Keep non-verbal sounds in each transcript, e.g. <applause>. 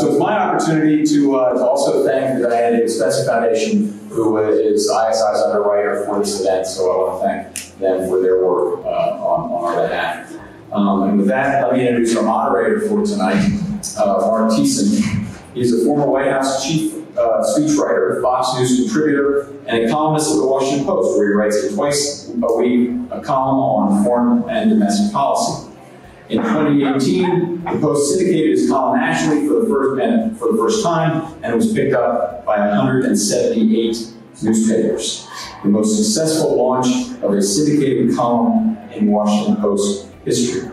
so it's my opportunity to, uh, to also thank the Diana Davis Betsy Foundation, who is ISI's underwriter for this event. So I want to thank them for their work uh, on, on our behalf. Um, and with that, let me introduce our moderator for tonight, uh, Marc Thiessen. He's a former White House chief uh, speechwriter, Fox News contributor, and a columnist at the Washington Post, where he writes twice a week a column on foreign and domestic policy. In 2018, the Post syndicated his column nationally for the first for the first time, and it was picked up by 178 newspapers. The most successful launch of a syndicated column in Washington Post history.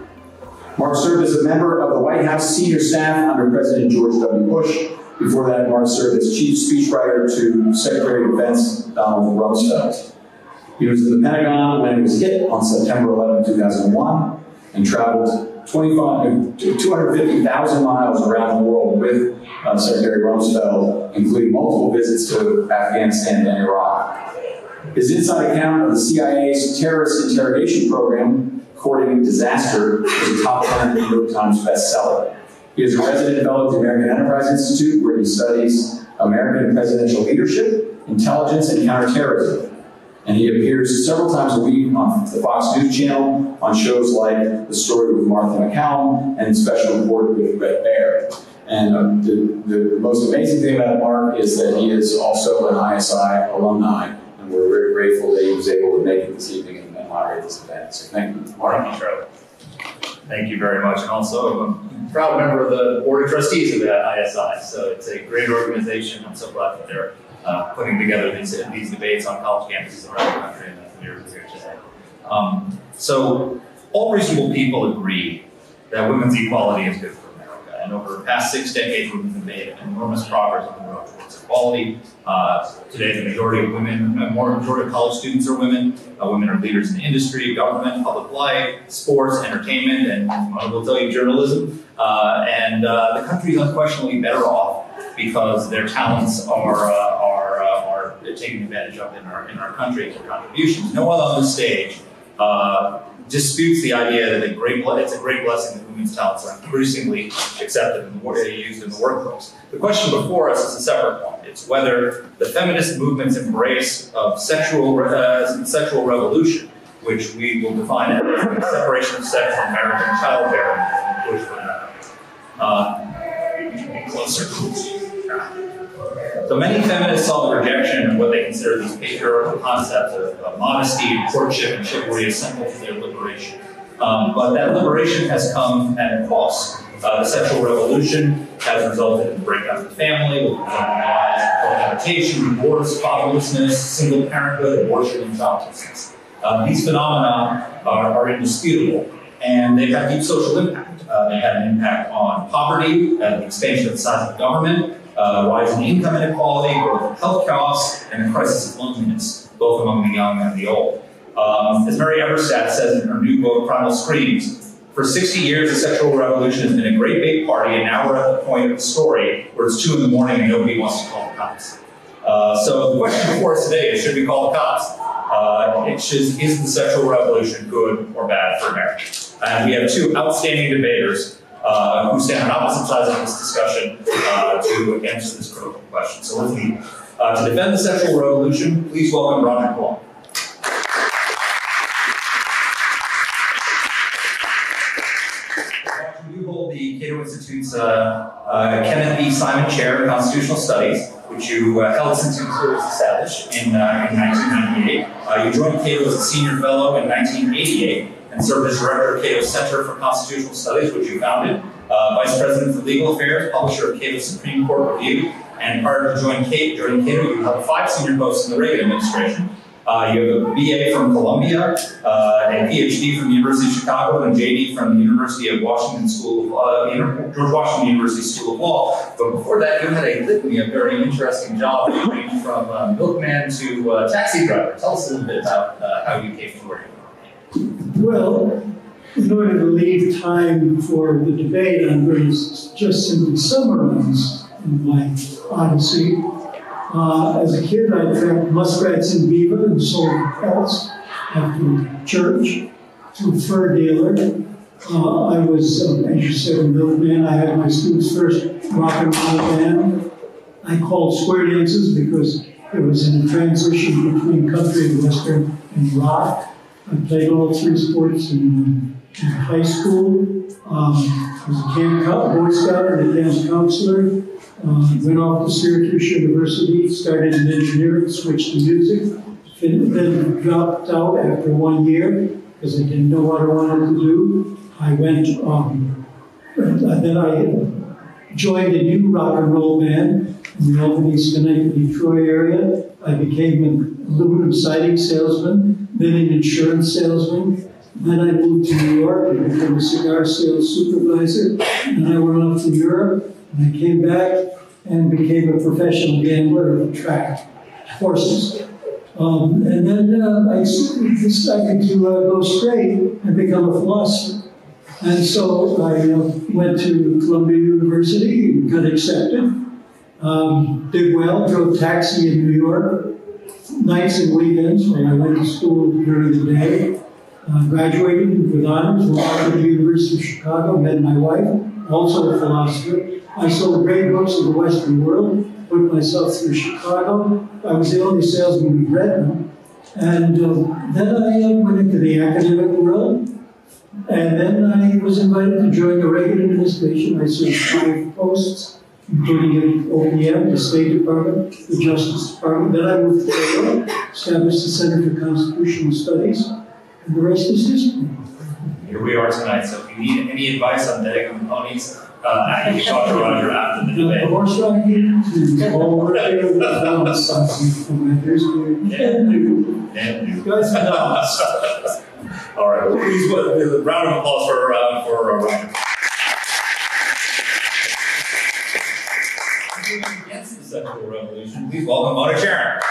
Marc served as a member of the White House senior staff under President George W. Bush. Before that, Marc served as chief speechwriter to Secretary of Defense Donald Rumsfeld. He was in the Pentagon when it was hit on September 11, 2001, and traveled 250,000 miles around the world with uh, Secretary Rumsfeld, including multiple visits to Afghanistan and Iraq. His inside account of the CIA's terrorist interrogation program, Courting Disaster, is a top 10 New York Times bestseller. He is a resident fellow at the American Enterprise Institute, where he studies American presidential leadership, intelligence, and counterterrorism. And he appears several times a week on the Fox News Channel on shows like The Story with Martha MacCallum and Special Report with Bret Baier. And uh, the, the most amazing thing about Marc is that he is also an ISI alumni, and we're very grateful that he was able to make it this evening and, and moderate this event. So thank you, Marc. Thank you, Charlie. Thank you very much. And also, I'm a proud member of the Board of Trustees of the ISI. So it's a great organization. I'm so glad that they're uh, putting together these, these debates on college campuses around the country and that you're here today. Um, so all reasonable people agree that women's equality is good for. And over the past six decades, women have made enormous progress on the road towards equality. Uh, today, the majority of women, uh, more majority of college students are women. Uh, women are leaders in industry, government, public life, sports, entertainment, and I will tell you, journalism. Uh, and uh, the country is unquestionably better off because their talents are, uh, are, are taken advantage of in our, in our country, their contributions. No one on this stage disputes the idea that great it's a great blessing that women's talents are increasingly accepted and used in the workplace. The question before us is a separate one. It's whether the feminist movement's embrace of sexual uh, sexual revolution, which we will define as separation of sex from marriage and childbearing, push for that. Uh, closer. So many feminists saw the rejection of what they consider these patriarchal concepts of, of modesty, courtship, and chivalry as central to their liberation. Um, but that liberation has come at a cost. Uh, the sexual revolution has resulted in the breakdown of the family, with cohabitation, divorce, fatherlessness, single parenthood, abortion, and childlessness. Uh, these phenomena are, are, indisputable, and they've had deep social impact. Uh, they had an impact on poverty, uh, the expansion of the size of government, uh, rising income inequality, growth health costs, and the crisis of loneliness, both among the young and the old. Um, as Mary Eberstadt says in her new book, Primal Screams, for 60 years, the sexual revolution has been a great big party, and now we're at the point of the story where it's 2 in the morning and nobody wants to call the cops. Uh, so the question before us today is, should we call the cops? Uh, is the sexual revolution good or bad for America? And we have two outstanding debaters uh, who stand on opposite sides of this discussion uh, to answer this critical question. So me, uh, to defend the sexual revolution, please welcome Roger hold the Cato Institute's uh, uh, Kenneth B. Simon Chair in Constitutional Studies, which you uh, held since it was established in, in 1998. you joined Cato as a senior fellow in 1988 and served as director of Cato's Center for Constitutional Studies, which you founded, uh, vice president for legal affairs, publisher of Cato's Supreme Court Review, and prior to joining Cato, joining Cato, you held five senior posts in the Reagan administration. Uh, you have a BA from Columbia, uh, a PhD from the University of Chicago, and JD from the University of Washington School of uh, George Washington University School of Law. But before that, you had a litany of very interesting jobs, ranging from uh, milkman to uh, taxi driver. Tell us a little bit about uh, how you came to where you well, in order to leave time for the debate, I'm going to just simply summarize my odyssey. Uh, as a kid, I tracked muskrats in beaver and sold pelts after church to a fur dealer. Uh, I was, um, as you said, a milkman. I had my students' first rock and roll band. I called square dances because it was in a transition between country and western and rock. I played all three sports in, in high school. Um, I was a camp boy scout and a camp counselor. Uh, went off to Syracuse University, started in engineering, switched to music, and then dropped out after one year because I didn't know what I wanted to do. I went, um, then I joined a new rock and roll band in the Albany, Troy area. I became an aluminum siding salesman, then an insurance salesman. Then I moved to New York and became a cigar sales supervisor. And I went off to Europe, and I came back and became a professional gambler of track horses. Um, and then uh, I decided to uh, go straight and become a philosopher. And so I uh, went to Columbia University and got accepted. Um, did well, drove taxi in New York, nights and weekends when I went to school during the day. Uh, graduated with honors from the University of Chicago, met my wife, also a philosopher. I sold great books of the Western world, put myself through Chicago. I was the only salesman read them. And uh, then I uh, went into the academic world. And then I was invited to join the Reagan administration. I served five posts, including at OPM, the State Department, the Justice Department. Then I moved to New York, established the Center for Constitutional Studies, and the rest is history. Here we are tonight. So if you need any advice on betting on ponies, uh, I can talk to Roger after the debate. The horse riding, <laughs> all there with the something from my first. And new. And new. Guys, nuts. <laughs> All right, well, please, a round of applause for, uh, for uh, Roger. Against the sexual revolution, please welcome Mona Charen.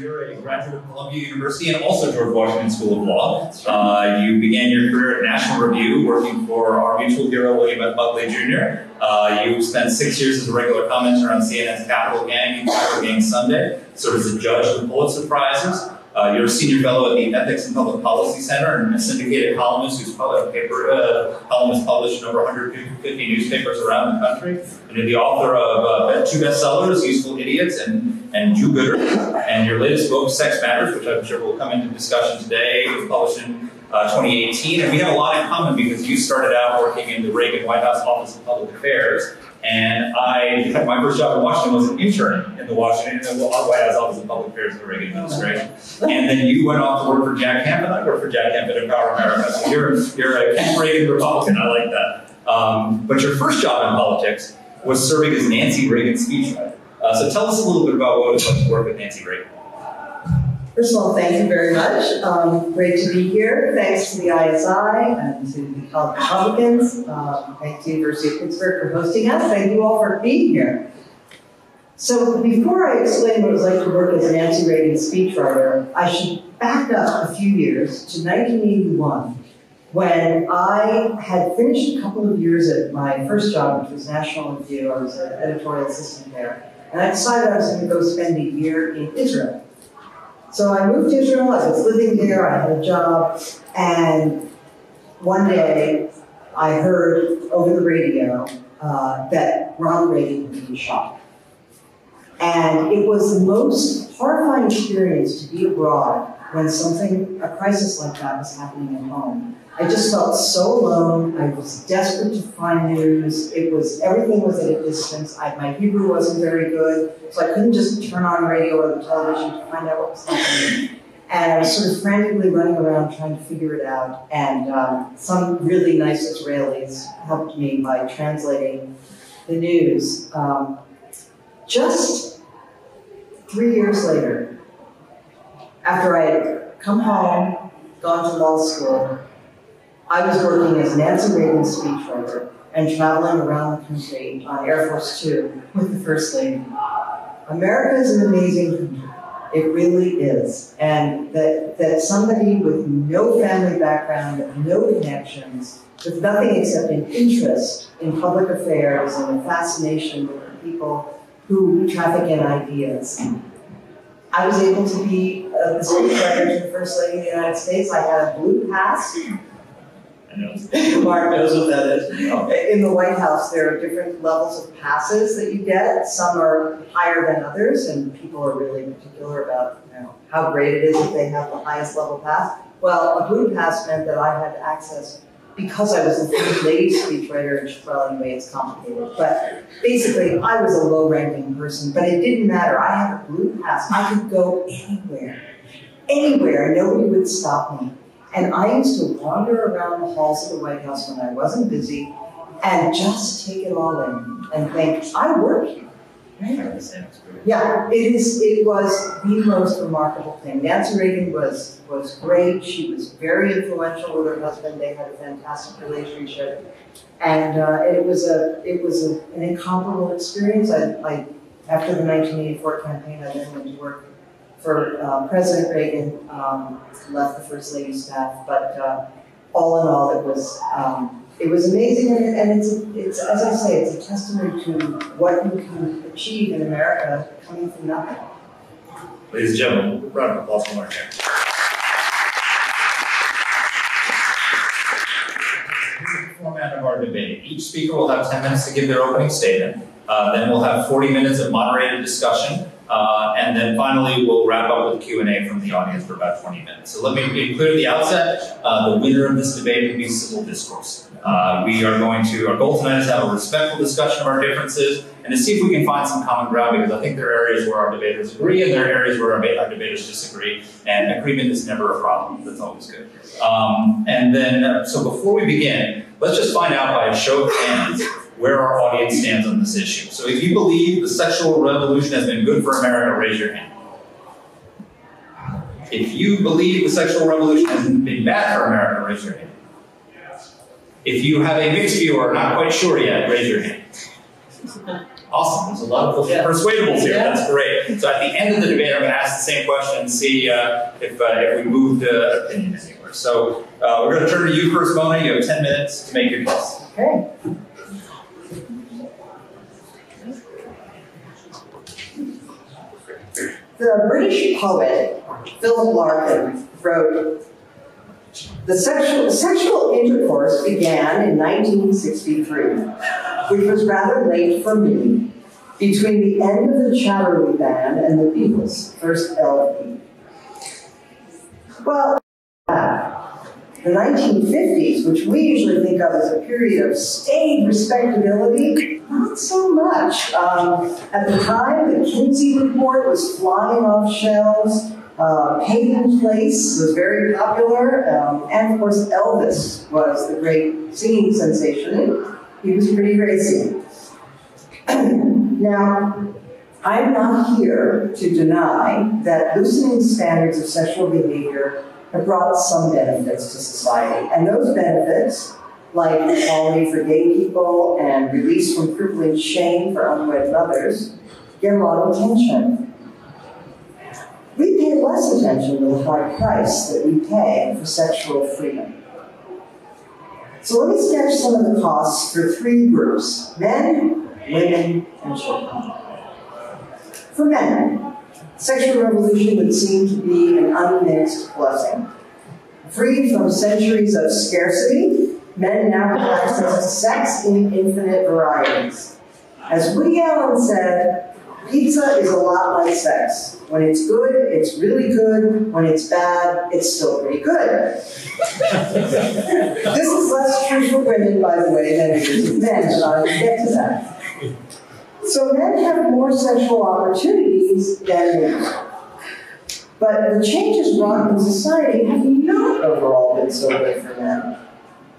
You're a graduate of Columbia University and also George Washington School of Law. Uh, you began your career at National Review, working for our mutual hero William F. Buckley Jr. Uh, you spent six years as a regular commentator on CNN's Capital Gang and Capital Gang Sunday, served as a judge for Pulitzer Prizes. Uh, you're a senior fellow at the Ethics and Public Policy Center and a syndicated columnist whose paper, uh, column is published in over 150 newspapers around the country. And you're the author of uh, two bestsellers, Useful Idiots and, and Do-Gooder. And your latest book, Sex Matters, which I'm sure will come into discussion today, was published in uh, 2018. And we have a lot in common because you started out working in the Reagan White House Office of Public Affairs and I, my first job in Washington was an intern in the Washington, in the White House Office of Public Affairs in the Reagan administration. And then you went off to work for Jack Kemp, and I worked for Jack Kemp at Empower America. So you're, you're a Kemp Reagan Republican. I like that. Um, but your first job in politics was serving as Nancy Reagan's speechwriter. Uh, so tell us a little bit about what it was like to work with Nancy Reagan. First of all, thank you very much. Um, great to be here. Thanks to the ISI and to the College Republicans. Uh, thanks to the University of Pittsburgh for hosting us. Thank you all for being here. So before I explain what it was like to work as an Nancy Reagan speechwriter, I should back up a few years to 1981 when I had finished a couple of years at my first job, which was National Review. I was an editorial assistant there. And I decided I was going to go spend a year in Israel. So I moved to Israel, I was living there, I had a job, and one day I heard over the radio uh, that Ronald Reagan had been shot. And it was the most horrifying experience to be abroad when something, a crisis like that was happening at home. I just felt so alone. I was desperate to find news. It was everything was at a distance. I, my Hebrew wasn't very good, so I couldn't just turn on radio or the television to find out what was happening. And I was sort of frantically running around trying to figure it out. And um, some really nice Israelis helped me by translating the news. Um, just three years later, after I had come home, gone to law school, I was working as Nancy Reagan's speechwriter and traveling around the country on Air Force Two with the First Lady. America is an amazing country. It really is. And that, that somebody with no family background, no connections, with nothing except an interest in public affairs and a fascination with people who traffic in ideas. I was able to be uh, the speechwriter to the First Lady of the United States, I had a blue pass. <laughs> I know. Marc knows what that is. In the White House, there are different levels of passes that you get. Some are higher than others, and people are really particular about, you know, how great it is if they have the highest level pass. Well, a blue pass meant that I had access because I was the first lady speechwriter, and well, anyway, it's complicated. But basically, I was a low-ranking person, but it didn't matter. I had a blue pass. I could go anywhere, anywhere. Nobody would stop me. And I used to wander around the halls of the White House when I wasn't busy and just take it all in and think, I work here. Right? Yeah, it is. It was the most remarkable thing. Nancy Reagan was was great. She was very influential with her husband. They had a fantastic relationship, and uh, it was a it was a, an incomparable experience. I, I after the 1984 campaign, I then went to work for uh, President Reagan. Um, left the First Lady staff, but uh, all in all, it was. Um, it was amazing, and, and it's, it's, as I say, it's a testament to what you can achieve in America coming from nothing. Ladies and gentlemen, round of applause for Mark Chair. Format of our debate. Each speaker will have 10 minutes to give their opening statement. Uh, then we'll have 40 minutes of moderated discussion. Uh, and then finally, we'll wrap up with Q&A from the audience for about 20 minutes. So let me be clear at the outset, uh, the winner of this debate will be civil discourse. Uh, we are going to, our goal tonight is to have a respectful discussion of our differences and to see if we can find some common ground because I think there are areas where our debaters agree and there are areas where our, our debaters disagree. And agreement is never a problem. That's always good. Um, and then, uh, so before we begin, let's just find out by a show of hands where our audience stands on this issue. So if you believe the sexual revolution has been good for America, raise your hand. If you believe the sexual revolution has been bad for America, raise your hand. If you have a mixed view or are not quite sure yet, raise your hand. Awesome. There's a lot of Yeah. persuadables here. Yeah. That's great. So at the end of the debate, I'm going to ask the same question and see uh, if, uh, if we moved uh, opinion anywhere. So uh, we're going to turn to you first, Mona. You have 10 minutes to make your case. Okay. The British poet Philip Larkin wrote, the sexual, sexual intercourse began in 1963, which was rather late for me, between the end of the Chatterley Ban and the Beatles' first LP. Well, the 1950s, which we usually think of as a period of staid respectability, not so much. Um, at the time, the Kinsey Report was flying off shelves. Uh, Peyton Place was very popular, um, and of course Elvis was the great singing sensation. He was pretty racy. <clears throat> now, I'm not here to deny that loosening standards of sexual behavior have brought some benefits to society. And those benefits, like equality for gay people and release from crippling shame for unwed mothers, get a lot of attention. We pay less attention to the high price that we pay for sexual freedom. So let me sketch some of the costs for three groups men, women, and children. For men, sexual revolution would seem to be an unmixed blessing. Freed from centuries of scarcity, men now have access to sex in infinite varieties. As Woody Allen said, pizza is a lot like sex. When it's good, it's really good. When it's bad, it's still pretty good. <laughs> this is less true for women, by the way, than it is for men, but I will get to that. So men have more sexual opportunities than women. But the changes wrought in society have not overall been so good for men.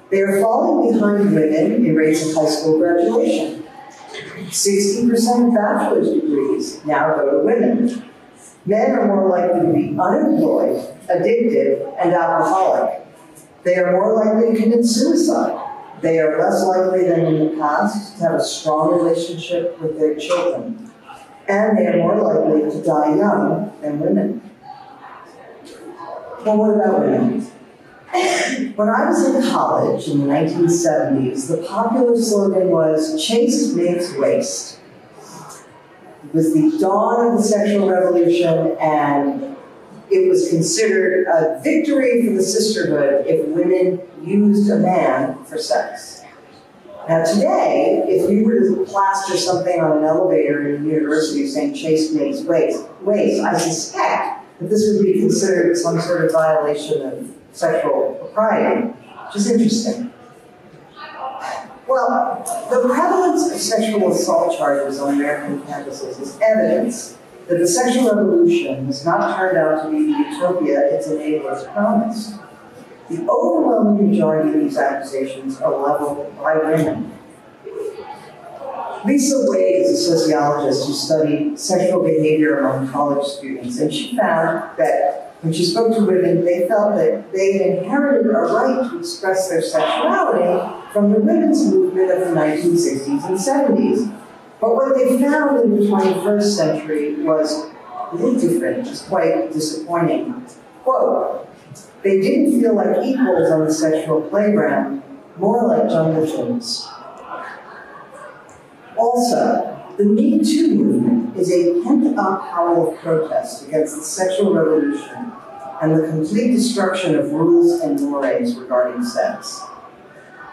They are falling behind women in rates of high school graduation. 60% of bachelor's degrees now go to women. Men are more likely to be unemployed, addicted, and alcoholic. They are more likely to commit suicide. They are less likely than in the past to have a strong relationship with their children. And they are more likely to die young than women. Well, what about women? <coughs> When I was in college in the 1970s, the popular slogan was Chase makes waste. It was the dawn of the sexual revolution, and it was considered a victory for the sisterhood if women used a man for sex. Now today, if you were to plaster something on an elevator in a university saying chaste makes waste, waste, I suspect that this would be considered some sort of violation of sexual propriety, which is interesting. Well, the prevalence of sexual assault charges on American campuses is evidence that the sexual revolution has not turned out to be the utopia its enablers promised. The overwhelming majority of these accusations are leveled by women. Lisa Wade is a sociologist who studied sexual behavior among college students, and she found that when she spoke to women, they felt that they had inherited a right to express their sexuality from the women's movement of the 1960s and 70s. But what they found in the 21st century was really different, just quite disappointing. Quote, they didn't feel like equals on the sexual playground, more like Jonathan's. Also, the Me Too movement is a pent-up howl of protest against the sexual revolution and the complete destruction of rules and mores regarding sex.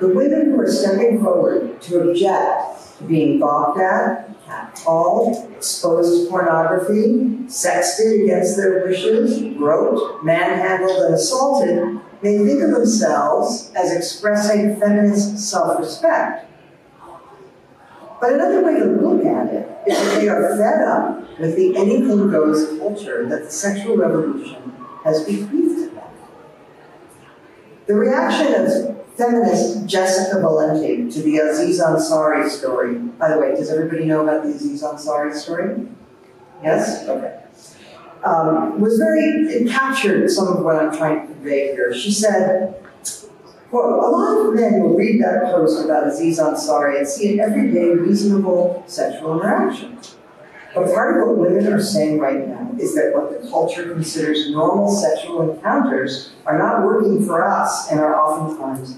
The women who are stepping forward to object being balked at, catcalled, exposed to pornography, sexted against their wishes, groped, manhandled, and assaulted may think of themselves as expressing feminist self-respect. But another way to look at it is that they are fed up with the anything goes culture that the sexual revolution has bequeathed to them. The reaction of feminist Jessica Valenti to the Aziz Ansari story. By the way, does everybody know about the Aziz Ansari story? Yes? Okay. Um, was very, captured some of what I'm trying to convey here. She said, quote, a lot of men will read that post about Aziz Ansari and see an everyday reasonable sexual interaction. But part of what women are saying right now is that what the culture considers normal sexual encounters are not working for us and are oftentimes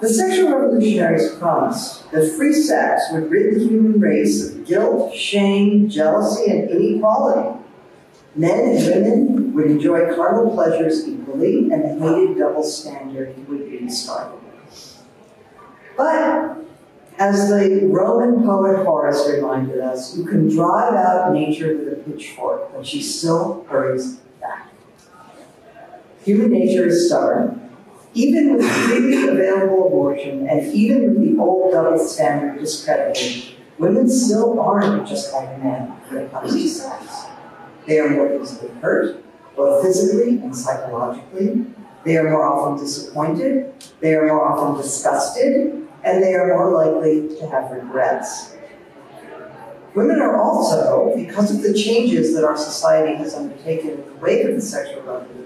The sexual revolutionaries promised that free sex would rid the human race of guilt, shame, jealousy, and inequality. Men and women would enjoy carnal pleasures equally, and the hated double standard would be discarded. But as the Roman poet Horace reminded us, you can drive out nature with a pitchfork, but she still hurries. Human nature is stubborn. Even with freely available abortion and even with the old double standard discredited, women still aren't just like men when it comes to sex. They are more easily hurt, both physically and psychologically. They are more often disappointed. They are more often disgusted and they are more likely to have regrets. Women are also, because of the changes that our society has undertaken in the wake of the sexual revolution,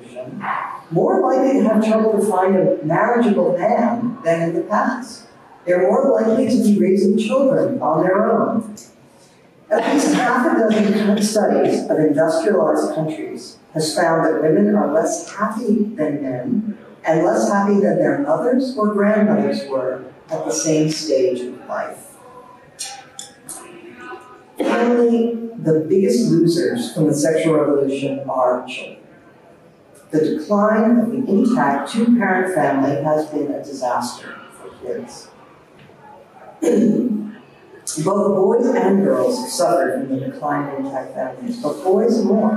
more likely to have trouble to find a marriageable man than in the past. They're more likely to be raising children on their own. At least half a dozen studies of industrialized countries has found that women are less happy than men and less happy than their mothers or grandmothers were at the same stage of life. Finally, the biggest losers from the sexual revolution are children. The decline of the intact two parent family has been a disaster for kids. <clears throat> Both boys and girls suffered from the decline of intact families, but boys more.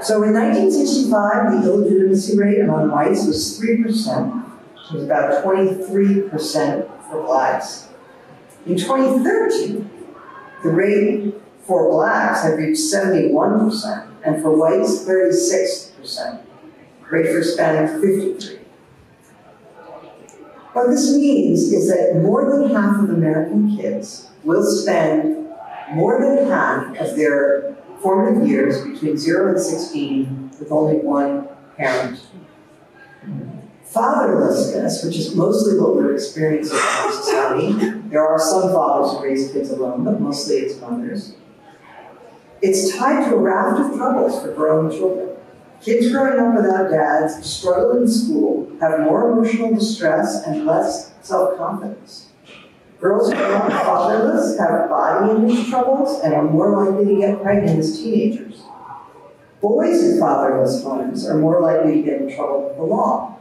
So in 1965, the illegitimacy rate among whites was 3%, it was about 23% for blacks. In 2013, the rate for blacks had reached 71%, and for whites, 36%. Rate for Hispanics, 53. What this means is that more than half of American kids will spend more than half of their formative years between 0 and 16 with only one parent Fatherlessness, which is mostly what we're experiencing in our society, there are some fathers who raise kids alone, but mostly it's mothers. It's tied to a raft of troubles for grown children. Kids growing up without dads struggle in school, have more emotional distress, and less self confidence. Girls who are fatherless have body image troubles and are more likely to get pregnant as teenagers. Boys in fatherless homes are more likely to get in trouble with the law.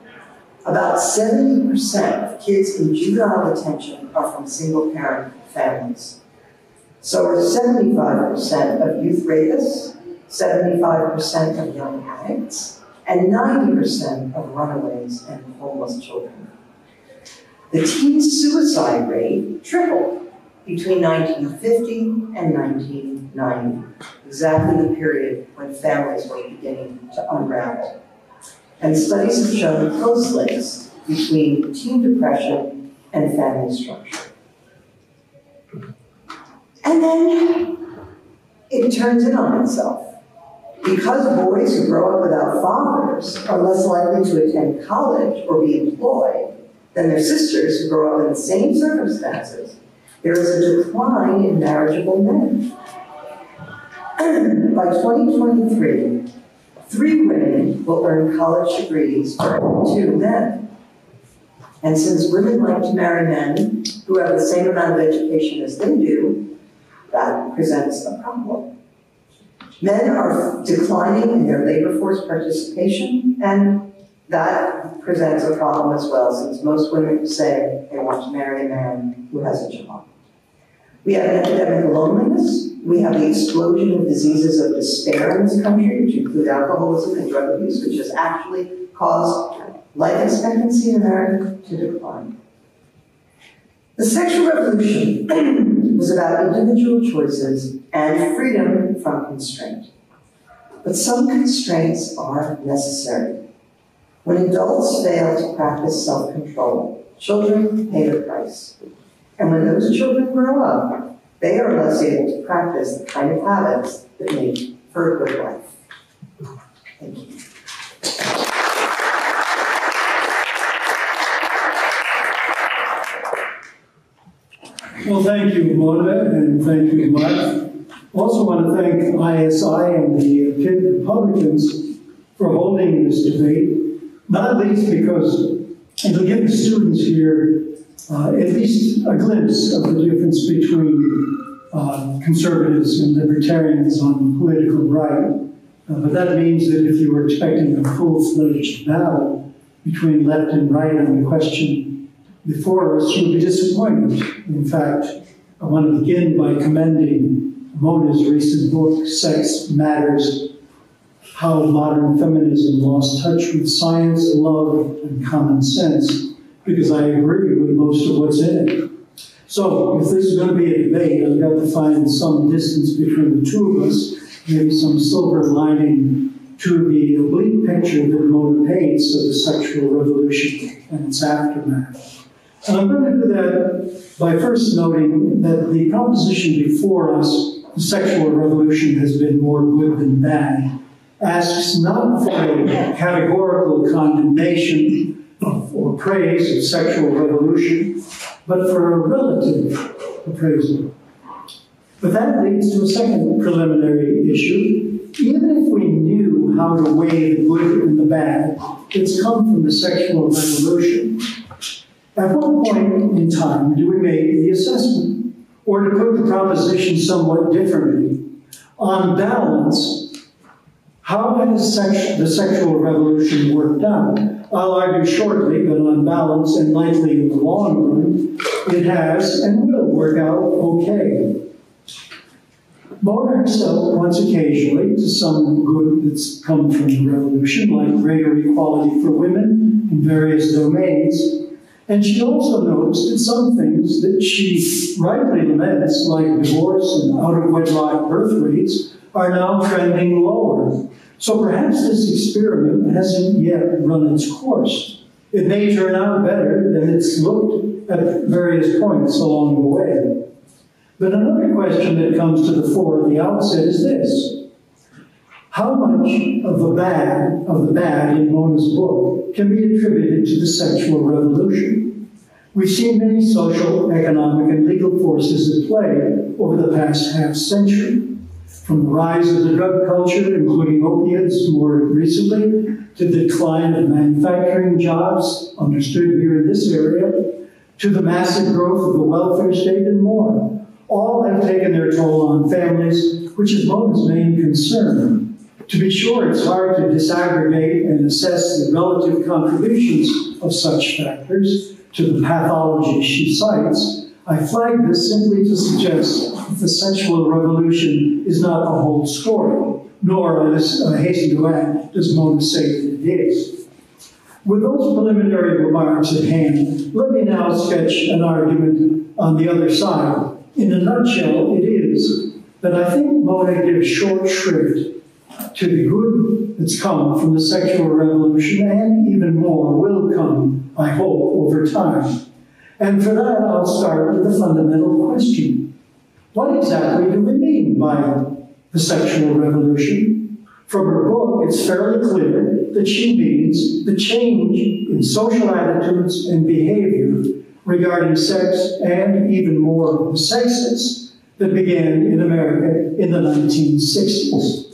About 70% of kids in juvenile detention are from single parent families. So are 75% of youth rapists, 75% of young addicts, and 90% of runaways and homeless children. The teen suicide rate tripled between 1950 and 1990, exactly the period when families were beginning to unravel. And studies have shown close links between teen depression and family structure. And then it turns in on itself. Because boys who grow up without fathers are less likely to attend college or be employed than their sisters who grow up in the same circumstances, there is a decline in marriageable men. <clears throat> By 2023, three women will earn college degrees for two men. And since women like to marry men who have the same amount of education as they do, that presents a problem. Men are declining in their labor force participation, and that presents a problem as well, since most women say they want to marry a man who has a job. We have an epidemic of loneliness. We have the explosion of diseases of despair in this country, which include alcoholism and drug abuse, which has actually caused life expectancy in America to decline. The sexual revolution <clears throat> was about individual choices and freedom from constraint. But some constraints are necessary. When adults fail to practice self control, children pay the price. And when those children grow up, they are less able to practice the kind of habits that make for a good life. Thank you. Well, thank you, Mona, and thank you, Marc. Also want to thank ISI and the Pitt Republicans for holding this debate, not least because it'll give the students here uh, at least a glimpse of the difference between uh, conservatives and libertarians on the political right. Uh, but that means that if you were expecting a full-fledged battle between left and right on the question before us, you would be disappointed. In fact, I want to begin by commending Mona's recent book, Sex Matters, How Modern Feminism Lost Touch with Science, Love, and Common Sense, because I agree with most of what's in it. So, if this is going to be a debate, I've got to find some distance between the two of us, maybe some silver lining to the oblique picture that Mona paints of the sexual revolution and its aftermath. And I'm going to do that by first noting that the proposition before us, the sexual revolution has been more good than bad, asks not for a categorical condemnation or praise of sexual revolution, but for a relative appraisal. But that leads to a second preliminary issue. Even if we knew how to weigh the good and the bad that's come from the sexual revolution, at what point in time do we make the assessment? Or to put the proposition somewhat differently, on balance, how has sex, the sexual revolution worked out? I'll argue shortly, but on balance and likely in the long run, it has and will work out okay. Mona herself points occasionally to some good that's come from the revolution, like greater equality for women in various domains. And she also notes that some things that she rightly laments, like divorce and out of wedlock birth rates, are now trending lower. So perhaps this experiment hasn't yet run its course. It may turn out better than it's looked at various points along the way. But another question that comes to the fore at the outset is this. How much of the bad of the bad in Mona's book can be attributed to the sexual revolution? We've seen many social, economic, and legal forces at play over the past half century. From the rise of the drug culture, including opiates more recently, to the decline of manufacturing jobs, understood here in this area, to the massive growth of the welfare state and more, all have taken their toll on families, which is Mona's main concern. To be sure, it's hard to disaggregate and assess the relative contributions of such factors to the pathology she cites. I flag this simply to suggest that the sexual revolution is not a whole story, nor, I hasten to add, does Mona say that it is. With those preliminary remarks at hand, let me now sketch an argument on the other side. In a nutshell, it is that I think Mona gives short shrift to the good that's come from the sexual revolution, and even more will come, I hope, over time. And for that, I'll start with the fundamental question. What exactly do we mean by the sexual revolution? From her book, it's fairly clear that she means the change in social attitudes and behavior regarding sex and even more the sexes that began in America in the 1960s.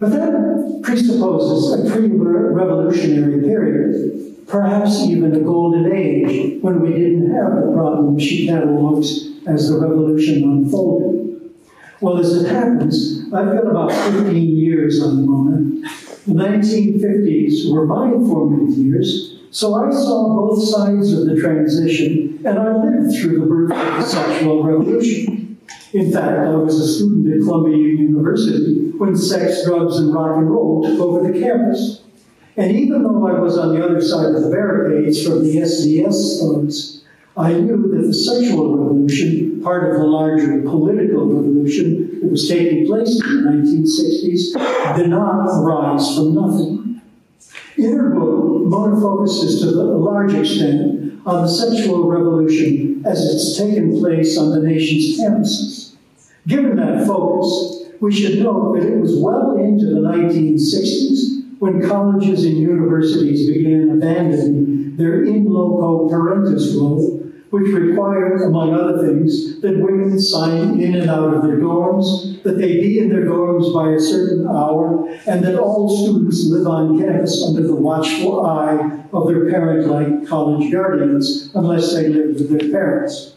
But that presupposes a pre-revolutionary period, perhaps even a golden age, when we didn't have the problems she catalogs as the revolution unfolded. Well, as it happens, I've got about 15 years on the moment. The 1950s were my formative years, so I saw both sides of the transition, and I lived through the birth of the sexual revolution. In fact, I was a student at Columbia University when sex, drugs, and rock and roll took over the campus. And even though I was on the other side of the barricades from the SDS thugs, I knew that the sexual revolution, part of the larger political revolution that was taking place in the 1960s, did not arise from nothing. In her book, Mona focuses to a large extent on the sexual revolution as it's taken place on the nation's campuses. Given that focus, we should note that it was well into the 1960s when colleges and universities began abandoning their in loco parentis role which required, among other things, that women sign in and out of their dorms, that they be in their dorms by a certain hour, and that all students live on campus under the watchful eye of their parent-like college guardians, unless they live with their parents.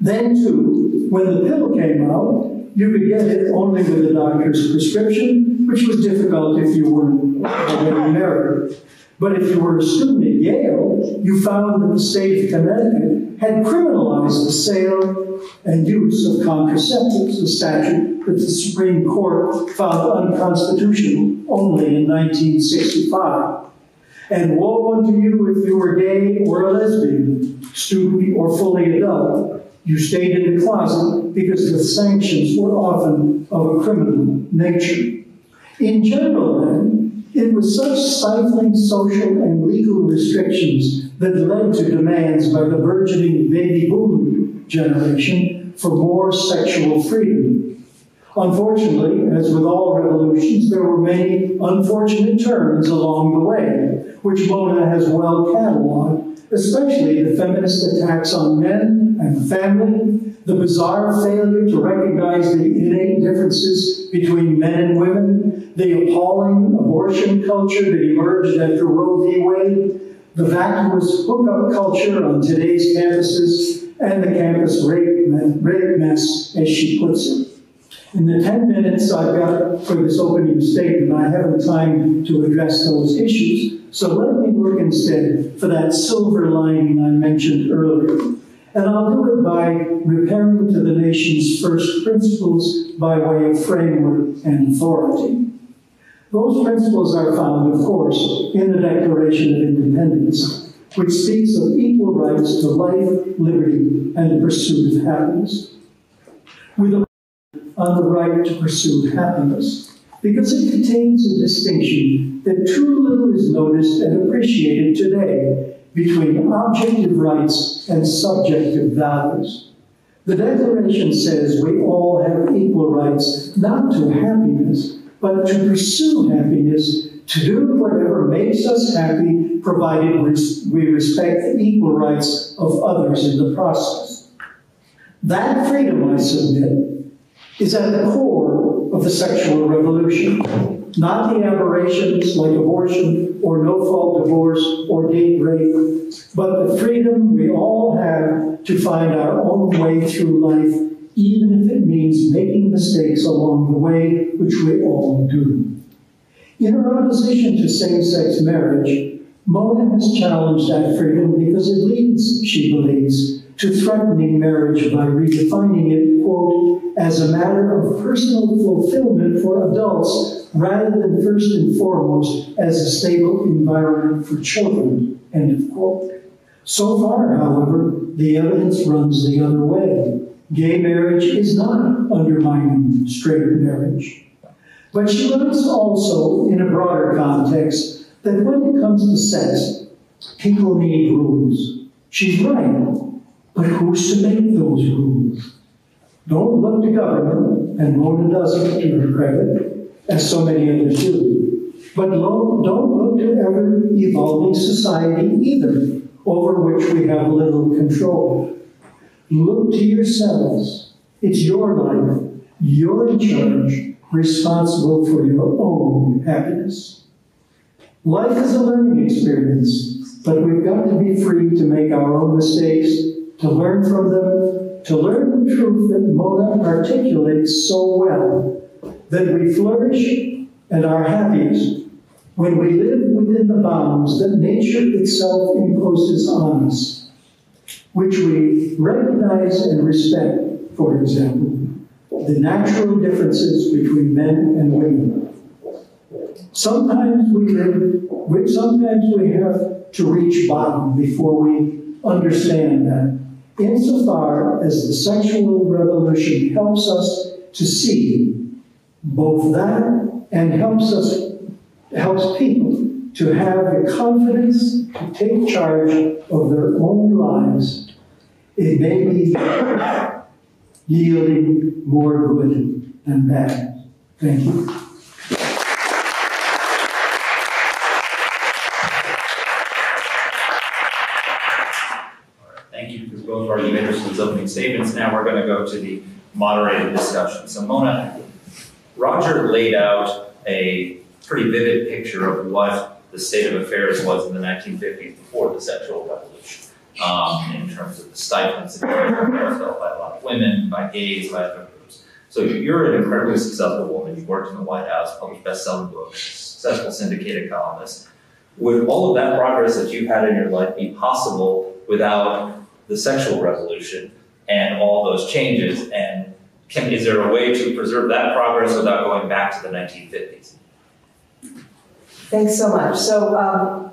Then, too, when the pill came out, you could get it only with a doctor's prescription, which was difficult if you weren't already married. But if you were a student at Yale, you found that the state of Connecticut had criminalized the sale and use of contraceptives, a statute that the Supreme Court found unconstitutional only in 1965. And woe unto you if you were gay or a lesbian, student or fully adult. You stayed in the closet because the sanctions were often of a criminal nature. In general, then, it was such stifling social and legal restrictions that led to demands by the burgeoning baby boom generation for more sexual freedom. Unfortunately, as with all revolutions, there were many unfortunate turns along the way, which Mona has well cataloged, especially the feminist attacks on men and family, the bizarre failure to recognize the innate differences between men and women, the appalling abortion culture that emerged after Roe v. Wade, the vacuous hookup culture on today's campuses, and the campus rape, rape mess, as she puts it. In the 10 minutes I've got for this opening statement, I haven't time to address those issues, so let me look instead for that silver lining I mentioned earlier. And I'll do it by repairing to the nation's first principles by way of framework and authority. Those principles are found, of course, in the Declaration of Independence, which speaks of equal rights to life, liberty, and the pursuit of happiness. With a on the right to pursue happiness, because it contains a distinction that too little is noticed and appreciated today between objective rights and subjective values. The Declaration says we all have equal rights not to happiness, but to pursue happiness, to do whatever makes us happy, provided we respect the equal rights of others in the process. That freedom, I submit, is at the core of the sexual revolution. Not the aberrations like abortion or no fault divorce or date rape, but the freedom we all have to find our own way through life, even if it means making mistakes along the way, which we all do. In her opposition to same sex marriage, Mona has challenged that freedom because it leads, she believes, to threatening marriage by redefining it, quote, as a matter of personal fulfillment for adults rather than first and foremost as a stable environment for children, end of quote. So far, however, the evidence runs the other way. Gay marriage is not undermining straight marriage. But she learns also, in a broader context, that when it comes to sex, people need rules. She's right, but who's to make those rules? Don't look to government, and Mona doesn't, to her credit, as so many others do. But don't look to ever evolving society either, over which we have little control. Look to yourselves. It's your life. You're in charge, responsible for your own happiness. Life is a learning experience, but we've got to be free to make our own mistakes, to learn from them, to learn the truth that Mona articulates so well, that we flourish and are happiest when we live within the bounds that nature itself imposes on us, which we recognize and respect, for example, the natural differences between men and women. Sometimes we live, sometimes we have to reach bottom before we understand that. Insofar as the sexual revolution helps us to see both that and helps us helps people to have the confidence to take charge of their own lives, it may be yielding more good than bad. Thank you. Thank you for both Anderson's opening statements. Now we're going to go to the moderated discussion. So Mona, Roger laid out a pretty vivid picture of what the state of affairs was in the 1950s before the sexual revolution, um, in terms of the stipends were felt by a lot of women, by gays, by other groups. So you're an incredibly successful woman. You've worked in the White House, published best-selling books, successful syndicated columnist. Would all of that progress that you've had in your life be possible without the sexual revolution and all those changes? And can, is there a way to preserve that progress without going back to the 1950s? Thanks so much. So, um,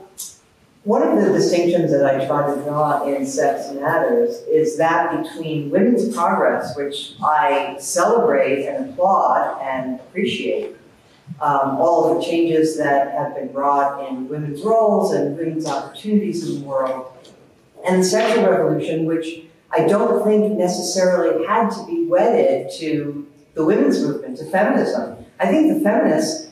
one of the distinctions that I try to draw in Sex Matters is that between women's progress, which I celebrate and applaud and appreciate, um, all of the changes that have been brought in women's roles and women's opportunities in the world, and the sexual revolution, which I don't think necessarily had to be wedded to the women's movement, to feminism. I think the feminists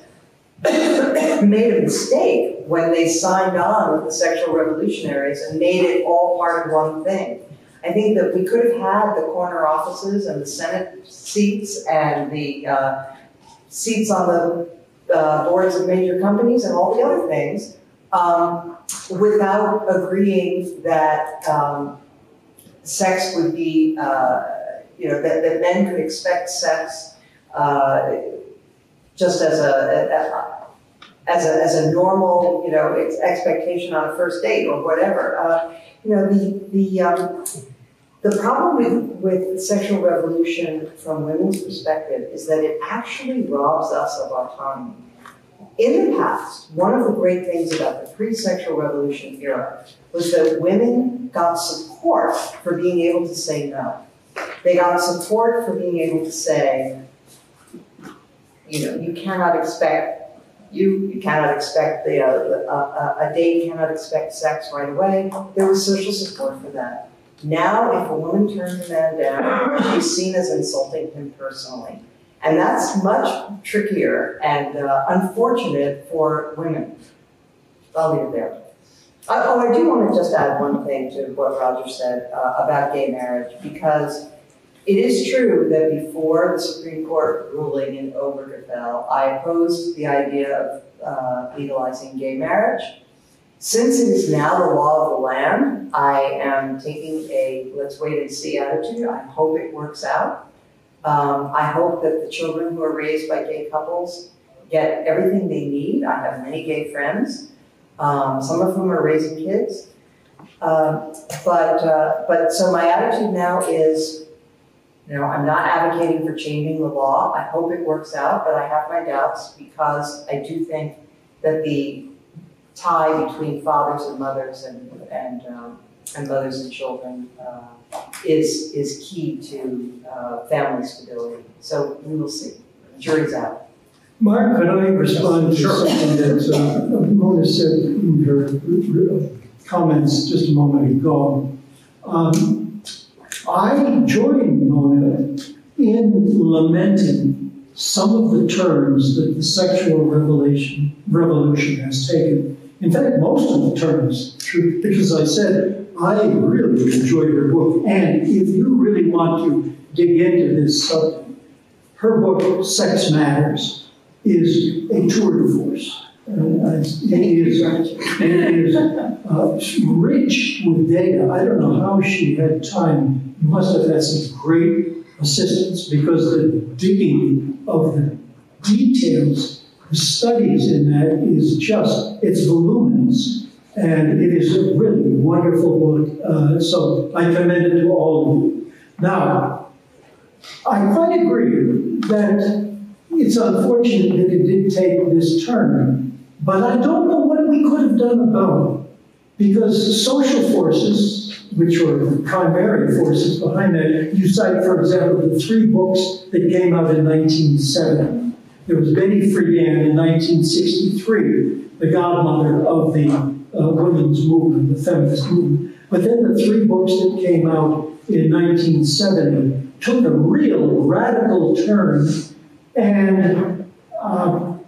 <coughs> made a mistake when they signed on with the sexual revolutionaries and made it all part of one thing. I think that we could have had the corner offices and the Senate seats and the uh, seats on the uh, boards of major companies and all the other things um, without agreeing that um, sex would be, uh, you know, that, that men could expect sex uh, just as a, as a as a normal you know expectation on a first date or whatever. Uh, you know the the um, the problem with with sexual revolution from women's perspective is that it actually robs us of autonomy. In the past, one of the great things about the pre-sexual revolution era was that women got support for being able to say no. They got support for being able to say, you know, you cannot expect you, you cannot expect the, uh, a, a date cannot expect sex right away. There was social support for that. Now, if a woman turns a man down, she's seen as insulting him personally. And that's much trickier and uh, unfortunate for women. I'll leave it there. Uh, oh, I do want to just add one thing to what Roger said uh, about gay marriage, because it is true that before the Supreme Court ruling in Obergefell, I opposed the idea of uh, legalizing gay marriage. Since it is now the law of the land, I am taking a let's wait and see attitude. I hope it works out. Um, I hope that the children who are raised by gay couples get everything they need. I have many gay friends, um, some of whom are raising kids. Um, but, uh, but so my attitude now is, you know, I'm not advocating for changing the law. I hope it works out, but I have my doubts because I do think that the tie between fathers and mothers and, and, um, and mothers and children uh, is, is key to uh, family stability. So we will see. Jury's out. Marc, could I respond to Sure. something that uh, Mona said in her comments just a moment ago? Um, I joined Mona in lamenting some of the turns that the sexual revelation revolution has taken. In fact, most of the terms, because I said I really enjoyed her book, and if you really want to dig into this subject, her book "Sex Matters" is a tour de force. Uh, it is, it is uh, rich with data. I don't know how she had time. You must have had some great assistance because the digging of the details, the studies in that is just, it's voluminous. And it is a really wonderful book. Uh, so I commend it to all of you. Now, I quite agree that it's unfortunate that it did take this turn, but I don't know what we could have done about it. Because social forces, which were the primary forces behind that, you cite, for example, the three books that came out in 1970. There was Betty Friedan in 1963, the godmother of the uh, women's movement, the feminist movement. But then the three books that came out in 1970 took a real radical turn and um,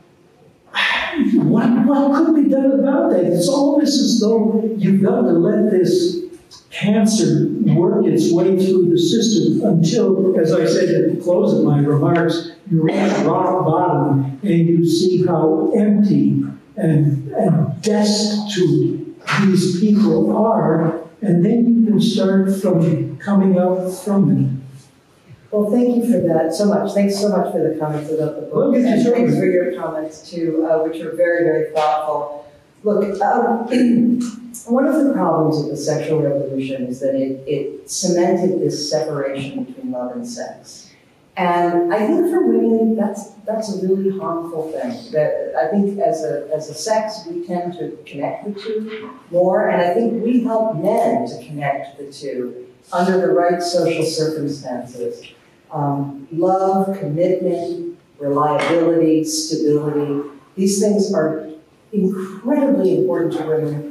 what, what could be done about that? It's almost as though you've got to let this cancer work its way through the system until, as I said at the close of my remarks, you reach rock bottom and you see how empty and, and destitute these people are, and then you can start from coming out from it. Well, thank you for that so much. Thanks so much for the comments about the book. yes, And sure. thanks for your comments too, uh, which are very, very thoughtful. Look, um, <clears throat> one of the problems of the sexual revolution is that it, it cemented this separation between love and sex. And I think for women, that's, that's a really harmful thing. That I think as a, as a sex, we tend to connect the two more, and I think we help men to connect the two under the right social circumstances. Um, love, commitment, reliability, stability, these things are incredibly important to women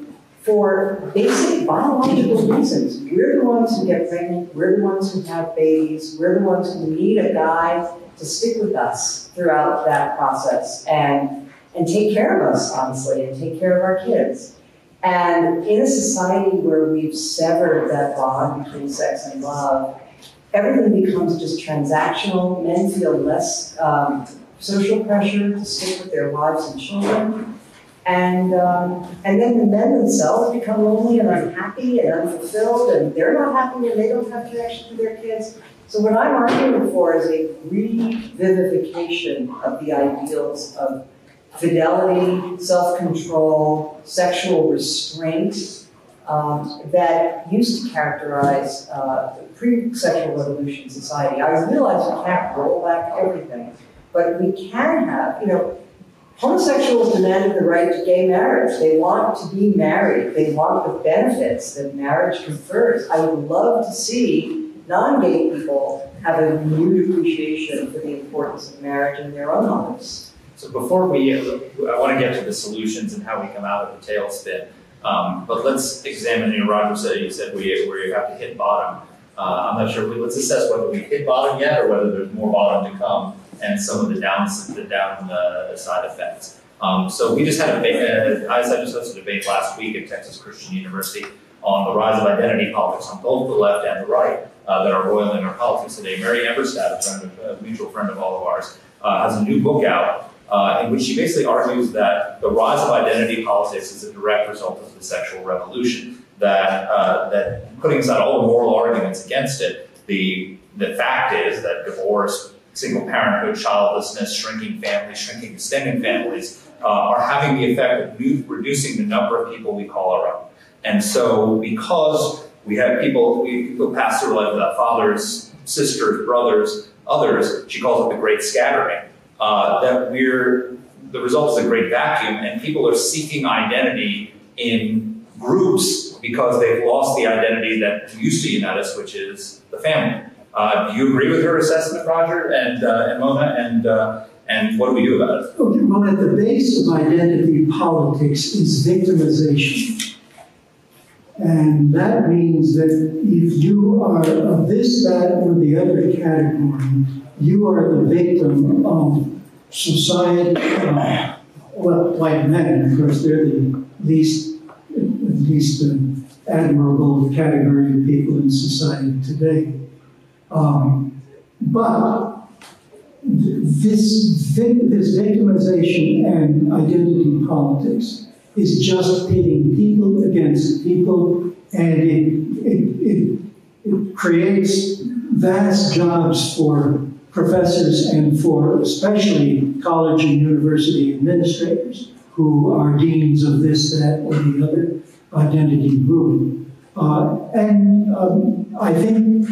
for basic biological reasons. We're the ones who get pregnant, we're the ones who have babies, we're the ones who need a guy to stick with us throughout that process and, and take care of us, honestly, and take care of our kids. And in a society where we've severed that bond between sex and love, everything becomes just transactional. Men feel less um, social pressure to stick with their wives and children. And, um, and then the men themselves become lonely and unhappy and unfulfilled, and they're not happy and they don't have connection to their kids. So what I'm arguing for is a revivification of the ideals of fidelity, self-control, sexual restraint um, that used to characterize uh, pre-sexual revolution society. I realize we can't roll back everything, but we can have, you know, homosexuals demanded the right to gay marriage. They want to be married. They want the benefits that marriage confers. I would love to see non-gay people have a renewed appreciation for the importance of marriage in their own lives. So before we, I want to get to the solutions and how we come out of the tailspin. Um, but let's examine, you know, Roger said, you said we, we have to hit bottom. Uh, I'm not sure, let's assess whether we hit bottom yet or whether there's more bottom to come and some of the down, the down uh, side effects. Um, so we just had a debate, uh, I just hosted a debate last week at Texas Christian University on the rise of identity politics on both the left and the right. uh, that are roiling in our politics today. Mary Eberstadt, a friend of, a mutual friend of all of ours, uh, has a new book out uh, in which she basically argues that the rise of identity politics is a direct result of the sexual revolution. That uh, that putting aside all the moral arguments against it, the the fact is that divorce, single parenthood, childlessness, shrinking families, shrinking extended families uh, are having the effect of new, reducing the number of people we call our own. And so, because we have people, we, people pass through life without fathers, sisters, brothers, others, she calls it the great scattering uh, that we're the result is a great vacuum, and people are seeking identity in groups because they've lost the identity that used to unite us, which is the family. Uh, do you agree with her assessment, Roger and, uh, and Mona? And, uh, and what do we do about it? Okay, well, at the base of identity politics is victimization. And that means that if you are of this, that, or the other category, you are the victim of society, uh, well, white men, of course, they're the least, least uh, admirable category of people in society today. Um, but this, this victimization and identity politics is just pitting people against people, and it, it, it, it creates vast jobs for professors and for especially college and university administrators who are deans of this, that, or the other identity group. Uh, and um, I think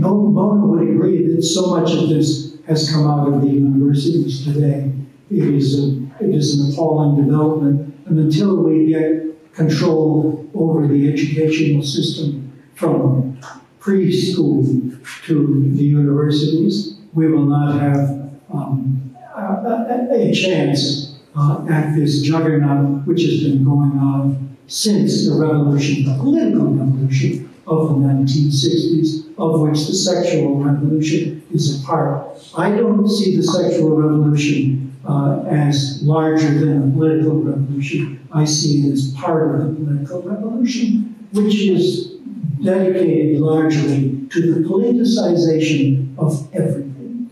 Mona would agree that so much of this has come out of the universities today. It is, a, it is an appalling development. And until we get control over the educational system from preschool to the universities, we will not have um, a, a, chance uh, at this juggernaut which has been going on since the revolution, the political revolution of the 1960s, of which the sexual revolution is a part. I don't see the sexual revolution uh, as larger than the political revolution. I see it as part of the political revolution, which is dedicated largely to the politicization of everything.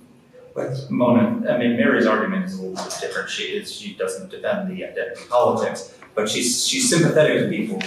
But Mona, I mean, Mary's argument is a little bit different. She is she doesn't defend the identity politics, but she's she's sympathetic to people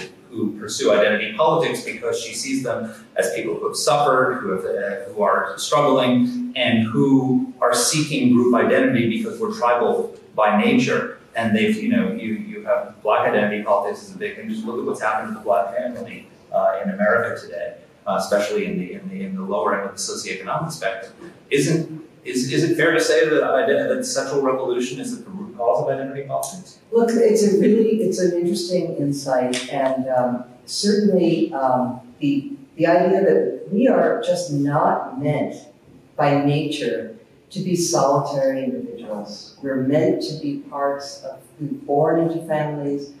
pursue identity politics because she sees them as people who have suffered, who have uh, who are struggling, and who are seeking group identity because we're tribal by nature. And they've, you know, you you have black identity politics is a big thing. Just look at what's happened to the black family uh, in America today, uh, especially in the, in the in the lower end of the socioeconomic spectrum. Isn't is, is it fair to say that, that the sexual revolution is at the root cause of identity politics? Look, it's a really it's an interesting insight, and um, certainly um, the the idea that we are just not meant by nature to be solitary individuals. We're meant to be parts of, we're born into families,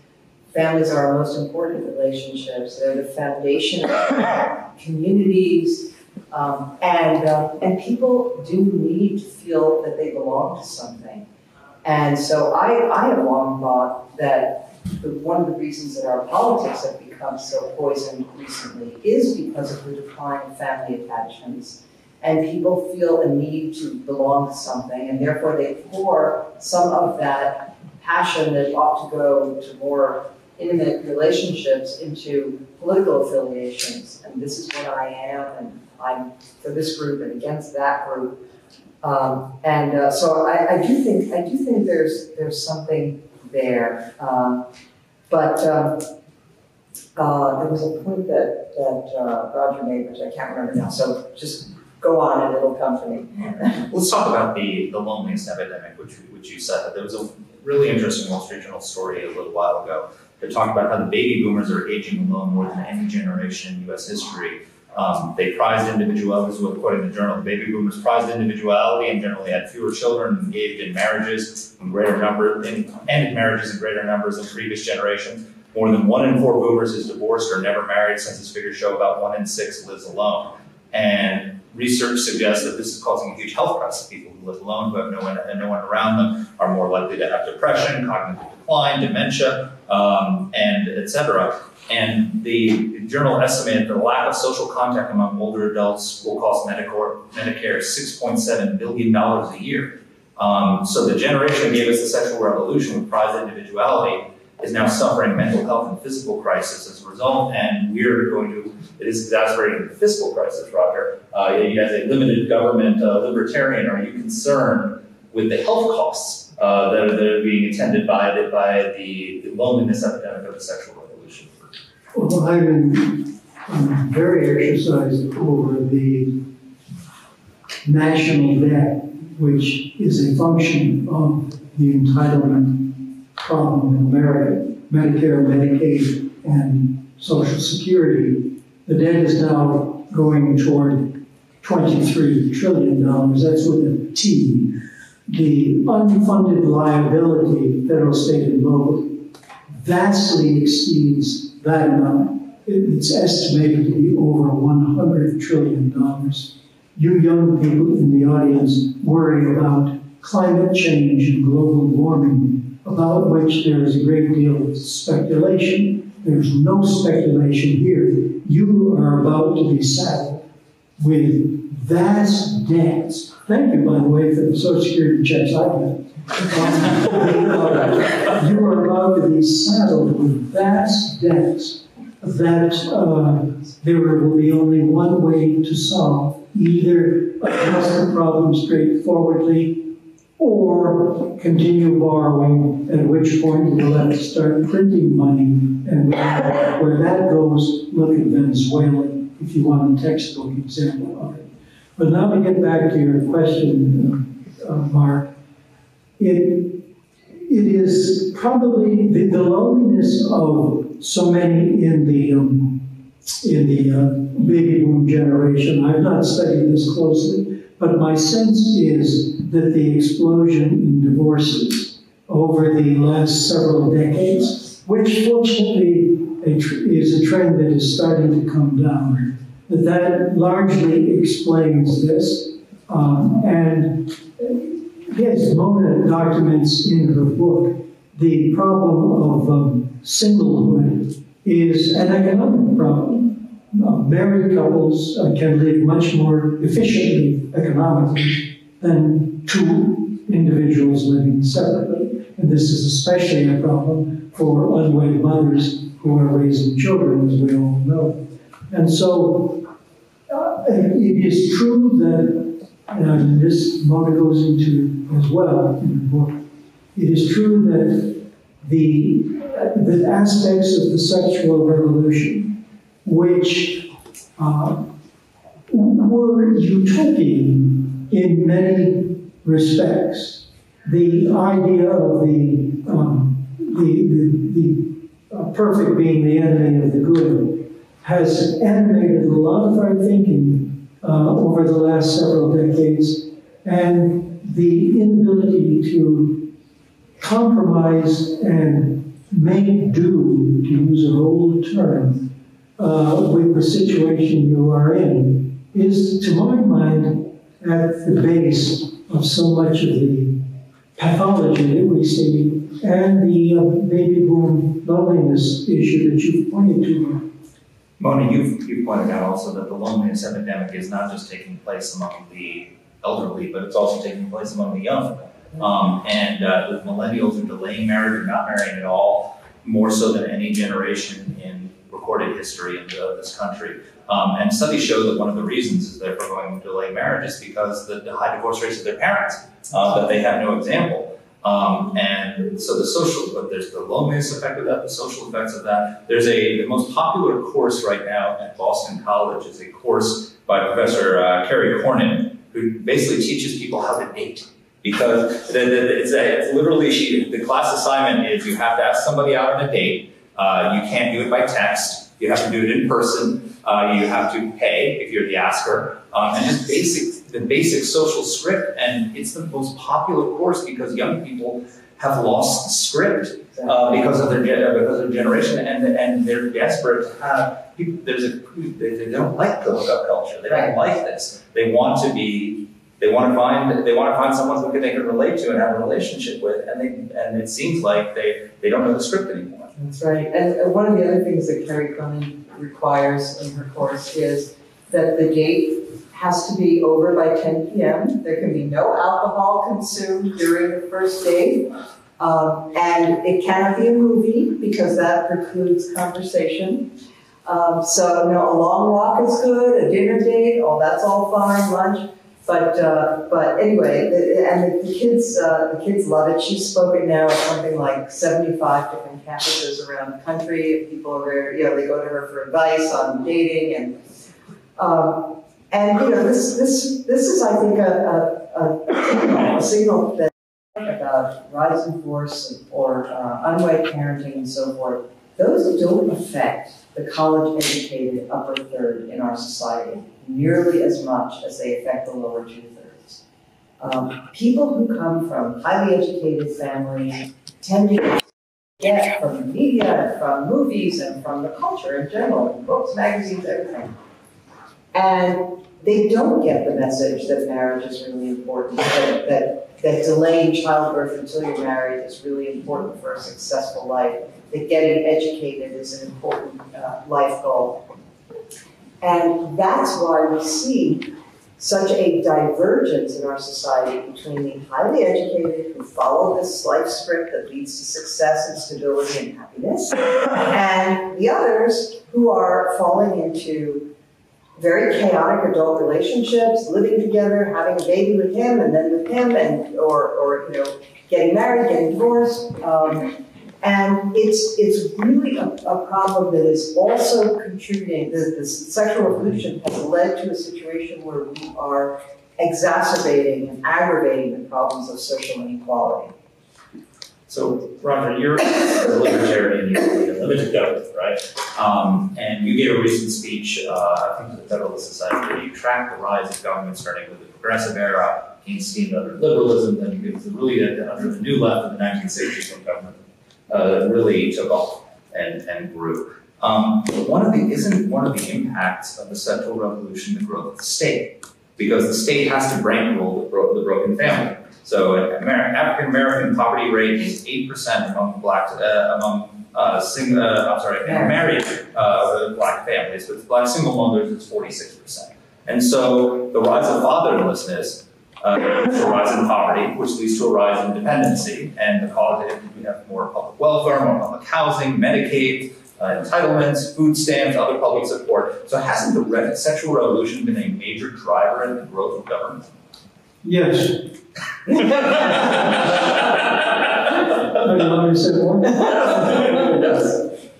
Families are our most important relationships. They're the foundation of communities. Um, and, uh, and people do need to feel that they belong to something. And so I, I have long thought that the, one of the reasons that our politics have become so poisoned recently is because of the decline of family attachments. And people feel a need to belong to something, and therefore they pour some of that passion that ought to go to more intimate relationships into political affiliations. And this is what I am, and I'm for this group and against that group. Um, and uh, so I, I, do think I do think there's there's something there. Um, but um, uh, there was a point that that uh, Roger made, which I can't remember now. So just go on, and it'll come to me. Let's talk about the the loneliness epidemic, which which you said that there was a really interesting Wall Street Journal story a little while ago they talked about how the baby boomers are aging alone more than any generation in U.S. history. Um, they prized individuality, according to the journal, the baby boomers prized individuality and generally had fewer children, engaged in marriages in greater numbers, in, ended marriages in greater numbers than previous generations. More than one in four boomers is divorced or never married, census figures show about one in six lives alone. And research suggests that this is causing a huge health crisis. People who live alone, who have no one, no one around them, are more likely to have depression, cognitive decline, dementia, um, and etc. And the journal estimated the lack of social contact among older adults will cost Medicare, Medicare $6.7 billion a year. Um, so the generation gave us the sexual revolution with prized individuality is now suffering mental health and physical crisis as a result, and we're going to, it is exacerbating the fiscal crisis, Roger. Uh, as a limited government uh, libertarian, are you concerned with the health costs uh, that, are, that, are, being attended by the, by the, the loneliness epidemic of the sexual revolution? Well, I've been very exercised over the national debt, which is a function of the entitlement problem in America, Medicare, Medicaid, and Social Security. The debt is now going toward $23 trillion. That's with a T. The unfunded liability, federal, state, and local, vastly exceeds that amount. It's estimated to be over $100 trillion. You young people in the audience worry about climate change and global warming about which there is a great deal of speculation. There's no speculation here. You are about to be saddled with vast debts. Thank you, by the way, for the Social Security checks I got. Um, you are about to be saddled with vast debts that uh, there will be only one way to solve. Either address the problem straightforwardly or continue borrowing, at which point you'll have to start printing money. And where that goes, look at Venezuela if you want a textbook example of it. But now to get back to your question, uh, uh, Marc, it, it is probably the, the, loneliness of so many in the um, in the uh, baby boom generation. I've not studied this closely, but my sense is that the explosion in divorces over the last several decades, which fortunately is a trend that is starting to come down, that that largely explains this. Um, and yes, Mona documents in her book the problem of um, singlehood is an economic problem. Uh, married couples uh, can live much more efficiently economically than two individuals living separately. And this is especially a problem for unwed mothers who are raising children, as we all know. And so uh, it is true that, and this Mona goes into as well in the book, it is true that the, the aspects of the sexual revolution, which uh, were utopian in many respects. The idea of the, um, the, the, the uh, perfect being the enemy of the good has animated a lot of our thinking uh, over the last several decades, and the inability to compromise and make do, to use an old term, uh, with the situation you are in is, to my mind, at the base of so much of the pathology that we see and the uh, baby boom loneliness issue that you pointed to. Mona, you've, you pointed out also that the loneliness epidemic is not just taking place among the elderly, but it's also taking place among the young. Um, and uh, the millennials are delaying marriage or not marrying at all, more so than any generation in recorded history in the, this country. Um, and studies show that one of the reasons is they're going to delay marriage is because the, the high divorce rates of their parents, uh, that they have no example. Um, and so the social, but there's the loneliness effect of that, the social effects of that. There's a, the most popular course right now at Boston College is a course by Professor uh, Kerry Cronin, who basically teaches people how to date. Because the, the, it's, a, it's literally, she, the class assignment is you have to ask somebody out on a date. Uh, you can't do it by text. You have to do it in person. Uh, you have to pay if you're the asker, um, and just basic the basic social script. And it's the most popular course because young people have lost the script uh, because of their gen- because of their generation, and and they're desperate to have. People, there's a they, they don't like the hookup culture. They don't like this. They want to be. They want to find. They want to find someone who they can relate to and have a relationship with, and they and it seems like they they don't know the script anymore. That's right. And uh, one of the other things that Kerry Cronin requires in her course is that the date has to be over by 10 p.m. There can be no alcohol consumed during the first date. Um, and it cannot be a movie because that precludes conversation. Um, so, you know, a long walk is good, a dinner date, oh, that's all fine, lunch. But, uh, but anyway, the, and the, the kids, uh, the kids love it. She's spoken now at something like 75 different campuses around the country. People are you know, they go to her for advice on dating and, um, and you know, this, this, this is, I think, a, a, a, a signal that about rising force or uh, unwed parenting and so forth. Those don't affect the college educated upper third in our society nearly as much as they affect the lower two thirds. Um, people who come from highly educated families tend to get from the media, from movies, and from the culture in general, books, magazines, everything. And they don't get the message that marriage is really important, that, that, that delaying childbirth until you're married is really important for a successful life, that getting educated is an important uh, life goal. And that's why we see such a divergence in our society between the highly educated who follow this life script that leads to success and stability and happiness, and the others who are falling into very chaotic adult relationships, living together, having a baby with him and then with him, and or, or you know, getting married, getting divorced. Um, and it's it's really a, a problem that is also contributing. The, the sexual revolution has led to a situation where we are exacerbating and aggravating the problems of social inequality. So, Roger, you're a libertarian, you're a limited government, right? Um, and you gave a recent speech, uh, I think to the Federalist Society, where you tracked the rise of government starting with the Progressive era, Keynesian under liberalism, then you get to really uh, under the new left in the 1960s when government uh, really took off and, and grew. Um, one of the isn't one of the impacts of the sexual revolution the growth of the state, because the state has to bankroll the, bro- the broken family. So Amer- African American poverty rate is eight percent among black uh, among uh, sing, uh, I'm sorry married uh, black families. With black single mothers, it's forty six percent. And so the rise of fatherlessness uh, leads to a rise in poverty, which leads to a rise in dependency, and the cause is we have more public welfare, more public housing, Medicaid. Uh, entitlements, food stamps, other public support. So hasn't the re- sexual revolution been a major driver in the growth of government? Yes. Oh, you want me to say more? yes.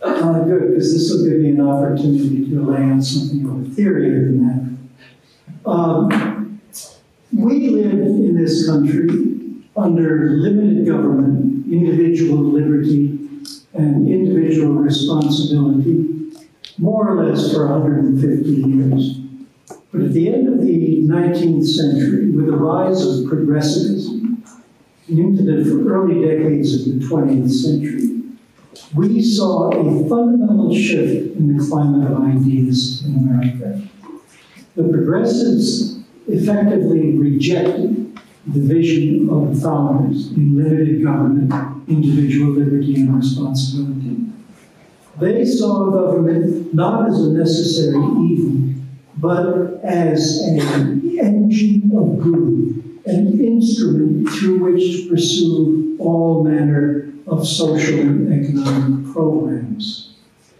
Uh, good, because this will give me an opportunity to lay on something of a theory of the matter. Um, we live in this country under limited government, individual liberty, and individual responsibility, more or less for 150 years. But at the end of the 19th century, with the rise of progressivism, and into the early decades of the 20th century, we saw a fundamental shift in the climate of ideas in America. The progressives effectively rejected the vision of the founders in limited government, individual liberty, and responsibility. They saw government not as a necessary evil, but as an engine of good, an instrument through which to pursue all manner of social and economic programs.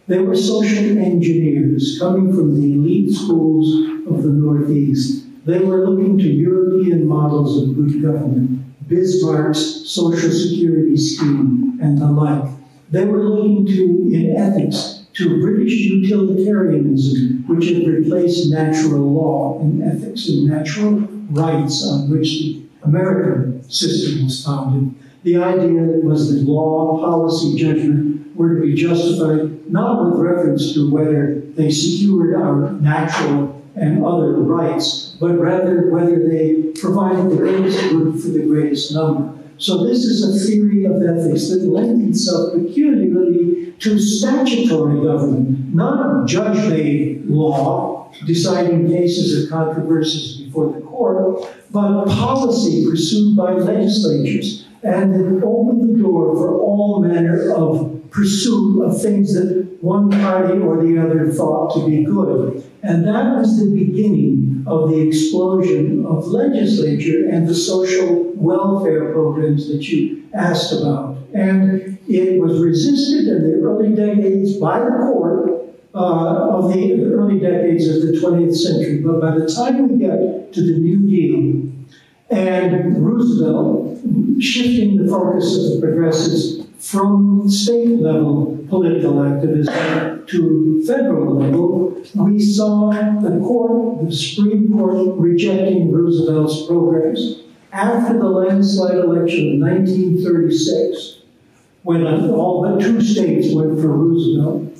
They were social engineers coming from the elite schools of the Northeast. They were looking to European models of good government, Bismarck's social security scheme, and the like. They were looking to, in ethics, to British utilitarianism, which had replaced natural law in ethics and natural rights on which the American system was founded. The idea was that law, policy, judgment were to be justified not with reference to whether they secured our natural and other rights, but rather whether they provided the greatest good for the greatest number. So this is a theory of ethics that lends itself peculiarly to statutory government, not judge-made law deciding cases or controversies before the court, but policy pursued by legislatures and it opened the door for all manner of pursuit of things that one party or the other thought to be good. And that was the beginning of the explosion of legislature and the social welfare programs that you asked about. And it was resisted in the early decades by the court uh, of the early decades of the 20th century. But by the time we get to the New Deal and Roosevelt shifting the focus of the progressives from state level political activism to federal level, we saw the court, the Supreme Court, rejecting Roosevelt's programs. After the landslide election of 1936, when all but two states went for Roosevelt,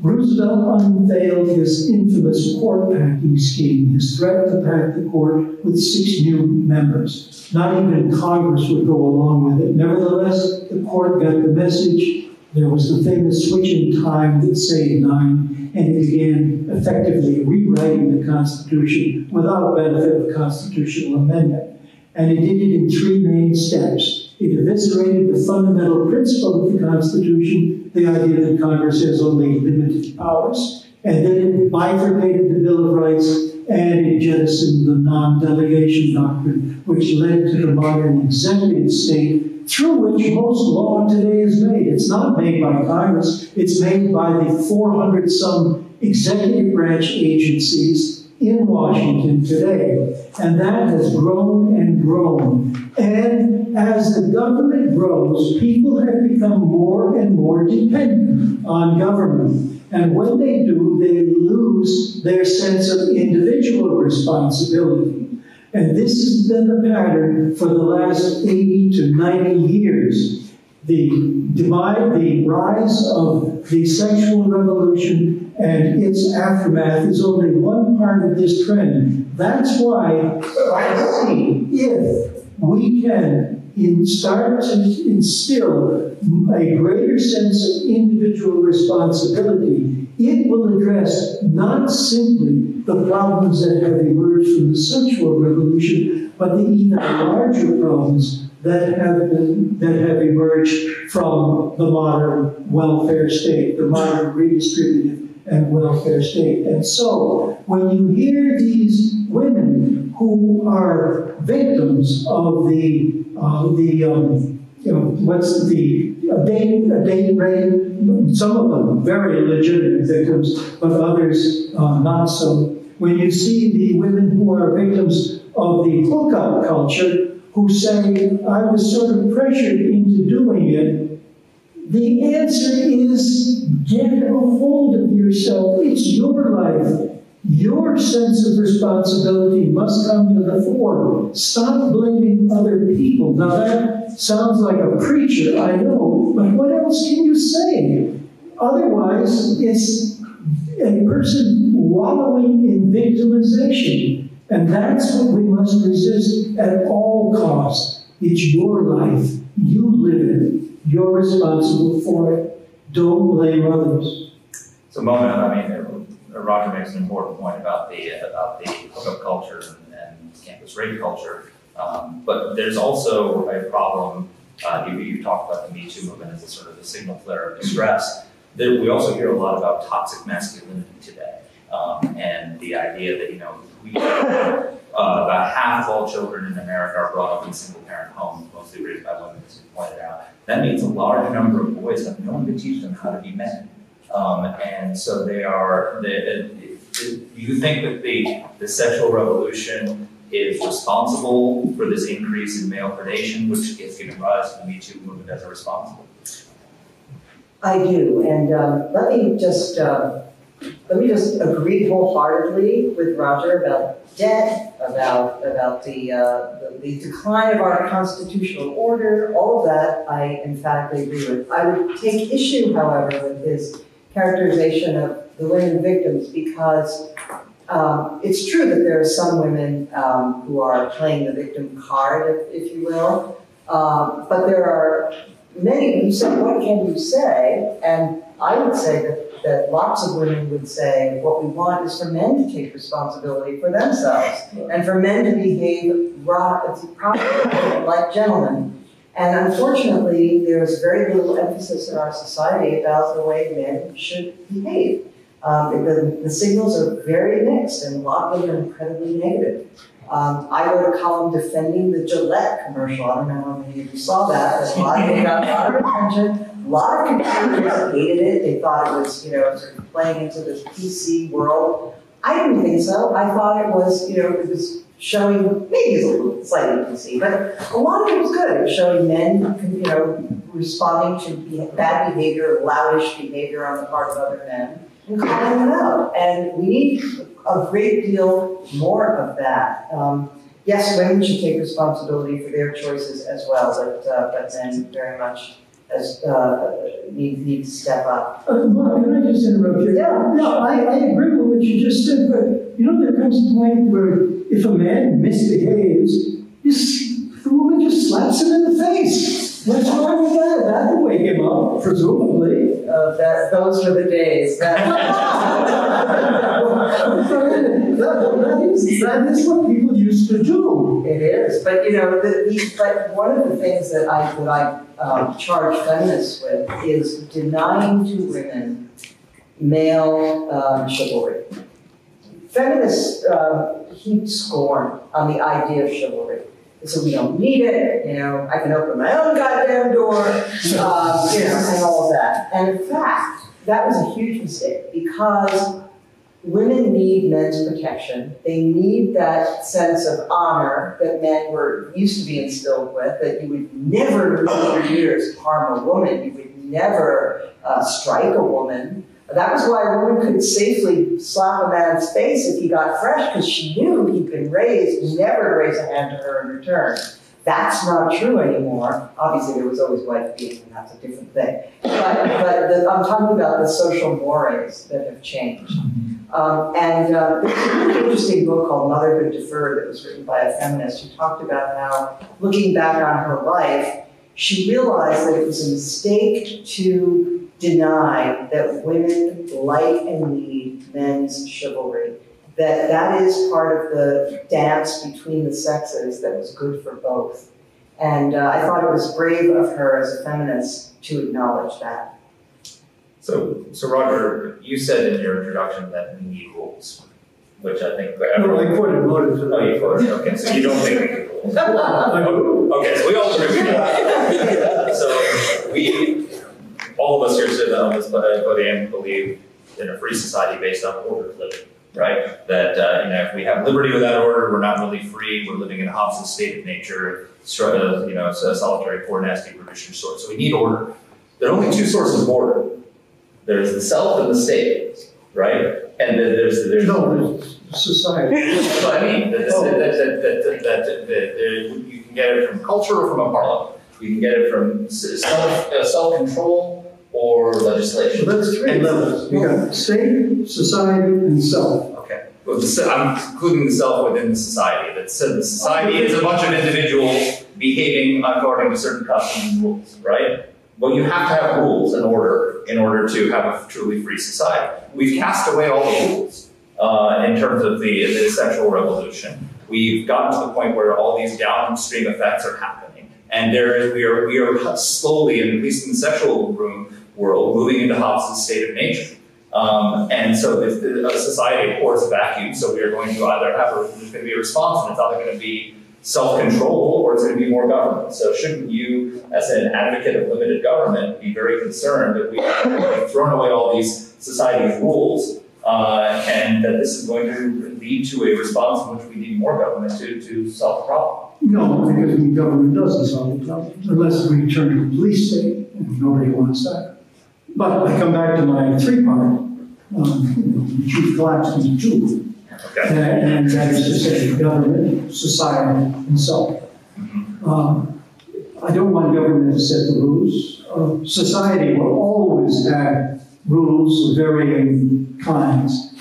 Roosevelt unveiled his infamous court packing scheme, his threat to pack the court with six new members. Not even Congress would go along with it. Nevertheless, the court got the message. There was the famous switch in time that saved nine, and it began effectively rewriting the Constitution without benefit of constitutional amendment. And it did it in three main steps. It eviscerated the fundamental principle of the Constitution, the idea that Congress has only limited powers, and then it bifurcated the Bill of Rights and it jettisoned the non-delegation doctrine, which led to the modern executive state through which most law today is made. It's not made by Congress, it's made by the 400 some executive branch agencies in Washington today. And that has grown and grown. And as the government grows, people have become more and more dependent on government. And when they do, they lose their sense of individual responsibility. And this has been the pattern for the last 80 to 90 years. The divide, the rise of the sexual revolution and its aftermath is only one part of this trend. That's why I see if we can in start to instill a greater sense of individual responsibility, it will address not simply the problems that have emerged from the sexual revolution, but the even larger problems that have been that have emerged from the modern welfare state, the modern redistributive and welfare state. And so, when you hear these women who are victims of the uh, the um, you know what's the a date a date rape, some of them very legitimate victims, but others uh, not so. When you see the women who are victims of the hookup culture, who say, I was sort of pressured into doing it, the answer is get a hold of yourself. It's your life. Your sense of responsibility must come to the fore. Stop blaming other people. Now, that sounds like a preacher, I know, but what else can you say? Otherwise, it's a person wallowing in victimization. And that's what we must resist at all costs. It's your life. You live it. You're responsible for it. Don't blame others. So, Mona, I mean, Roger makes an important point about the about the hookup culture and, and campus rape culture. Um, but there's also a problem. Uh, you, you talked about the Me Too movement as a sort of a signal flare of distress. That we also hear a lot about toxic masculinity today, um, and the idea that you know we uh, about half of all children in America are brought up in single-parent homes, mostly raised by women, as you pointed out. That means a large number of boys have no one to teach them how to be men. Um, and so they are, they, you think that the, the sexual revolution is responsible for this increase in male predation, which gets given rise to the Me Too movement as a responsible? I do, and um, let me just uh, let me just agree wholeheartedly with Roger about debt, about about the, uh, the, the decline of our constitutional order. All of that, I emphatically agree with. I would take issue, however, with his characterization of the women victims because um, it's true that there are some women um, who are playing the victim card, if, if you will. Um, but there are many who say, what can you say? And I would say that, that lots of women would say, what we want is for men to take responsibility for themselves and for men to behave ro- properly like gentlemen. And unfortunately, there's very little emphasis in our society about the way men should behave. Um, the, the signals are very mixed, and a lot of them are incredibly negative. Um, I wrote a column defending the Gillette commercial. I don't know how many of you saw that, but a lot of it got a lot of attention. A lot of consumers hated it. They thought it was, you know, sort of playing into the PC world. I didn't think so. I thought it was, you know, it was showing, maybe it's a little slightly PC, but a lot of it was good. It was showing men, you know, responding to bad behavior, loutish behavior on the part of other men, and calling them out. And we need a great deal more of that. Um, yes, women should take responsibility for their choices as well, but, uh, but men very much as, uh, need, need to step up. Uh, Mark, can I just interrupt you? Yeah. No, I, I agree with what you just said, but you know, there comes a point where if a man misbehaves, the woman just slaps him in the face. What's wrong with that? That will wake him up, presumably. Uh, that, those were the days. That, that is, <laughs> that is what people used to do. It is, but you know, the, the, but one of the things that I, that I um, charge feminists with is denying to women male um, chivalry. Feminists uh, heap scorn on the idea of chivalry. Say we don't need it, you know, I can open my own goddamn door, <laughs> um, you know, and all of that. And in fact, that was a huge mistake because women need men's protection. They need that sense of honor that men were used to be instilled with, that you would never a years harm a woman, you would never uh, strike a woman. That was why a woman could safely slap a man's face if he got fresh, because she knew he'd been raised never to raise a hand to her in return. That's not true anymore. Obviously, there was always wife beating, and that's a different thing. But, but the, I'm talking about the social mores that have changed. Um, and uh, there's a really interesting book called Motherhood Deferred that was written by a feminist who talked about how, looking back on her life, she realized that it was a mistake to deny that women like and need men's chivalry. That that is part of the dance between the sexes that was good for both. And uh, I thought it was brave of her as a feminist to acknowledge that. So, so Roger, you said in your introduction that we need rules, which I think No, everyone. I quoted motives. Oh, you quoted, okay, so you don't think we need rules. <laughs> Okay, so we all agree. <laughs> So we, all of us here sit on this podium believe in a free society based on ordered living, right? That uh, you know, if we have liberty without order, we're not really free. We're living in a hostile state of nature, sort of, you know, it's a solitary, poor, nasty, brutish sort. So we need order. There are only two sources of order. There's the self and the state, right? And then there's there's no society. What I mean, that, that, that, that, you can get it from culture or from a parliament. You can get it from self uh, self control or legislation. So that's three levels. You got state, society, and self. Okay. Well, the, se- I'm including the self within the society. That said, the society is a bunch of individuals behaving according to certain customs and rules, right? Well, you have to have rules and order in order to have a truly free society. We've cast away all the rules uh, in terms of the, the sexual revolution. We've gotten to the point where all these downstream effects are happening, and there is we are we are slowly, and at least in the sexual room world, moving into hostile state of nature. Um, and so if the, a society, course, vacuum. So we are going to either have a, there's going to be a response, and it's either going to be self-control or it's going to be more government. So shouldn't you, as an advocate of limited government, be very concerned that we have thrown away all these society's rules uh, and that this is going to lead to a response in which we need more government to, to solve the problem? No, because government doesn't solve the problem, unless we turn to police state, and nobody wants that. But I come back to my three-part, um, you know, chief collapsed into two. Okay. And and that is to say, government, society, and self. Um, I don't want government to set the rules. Uh, Society will always have rules of varying kinds.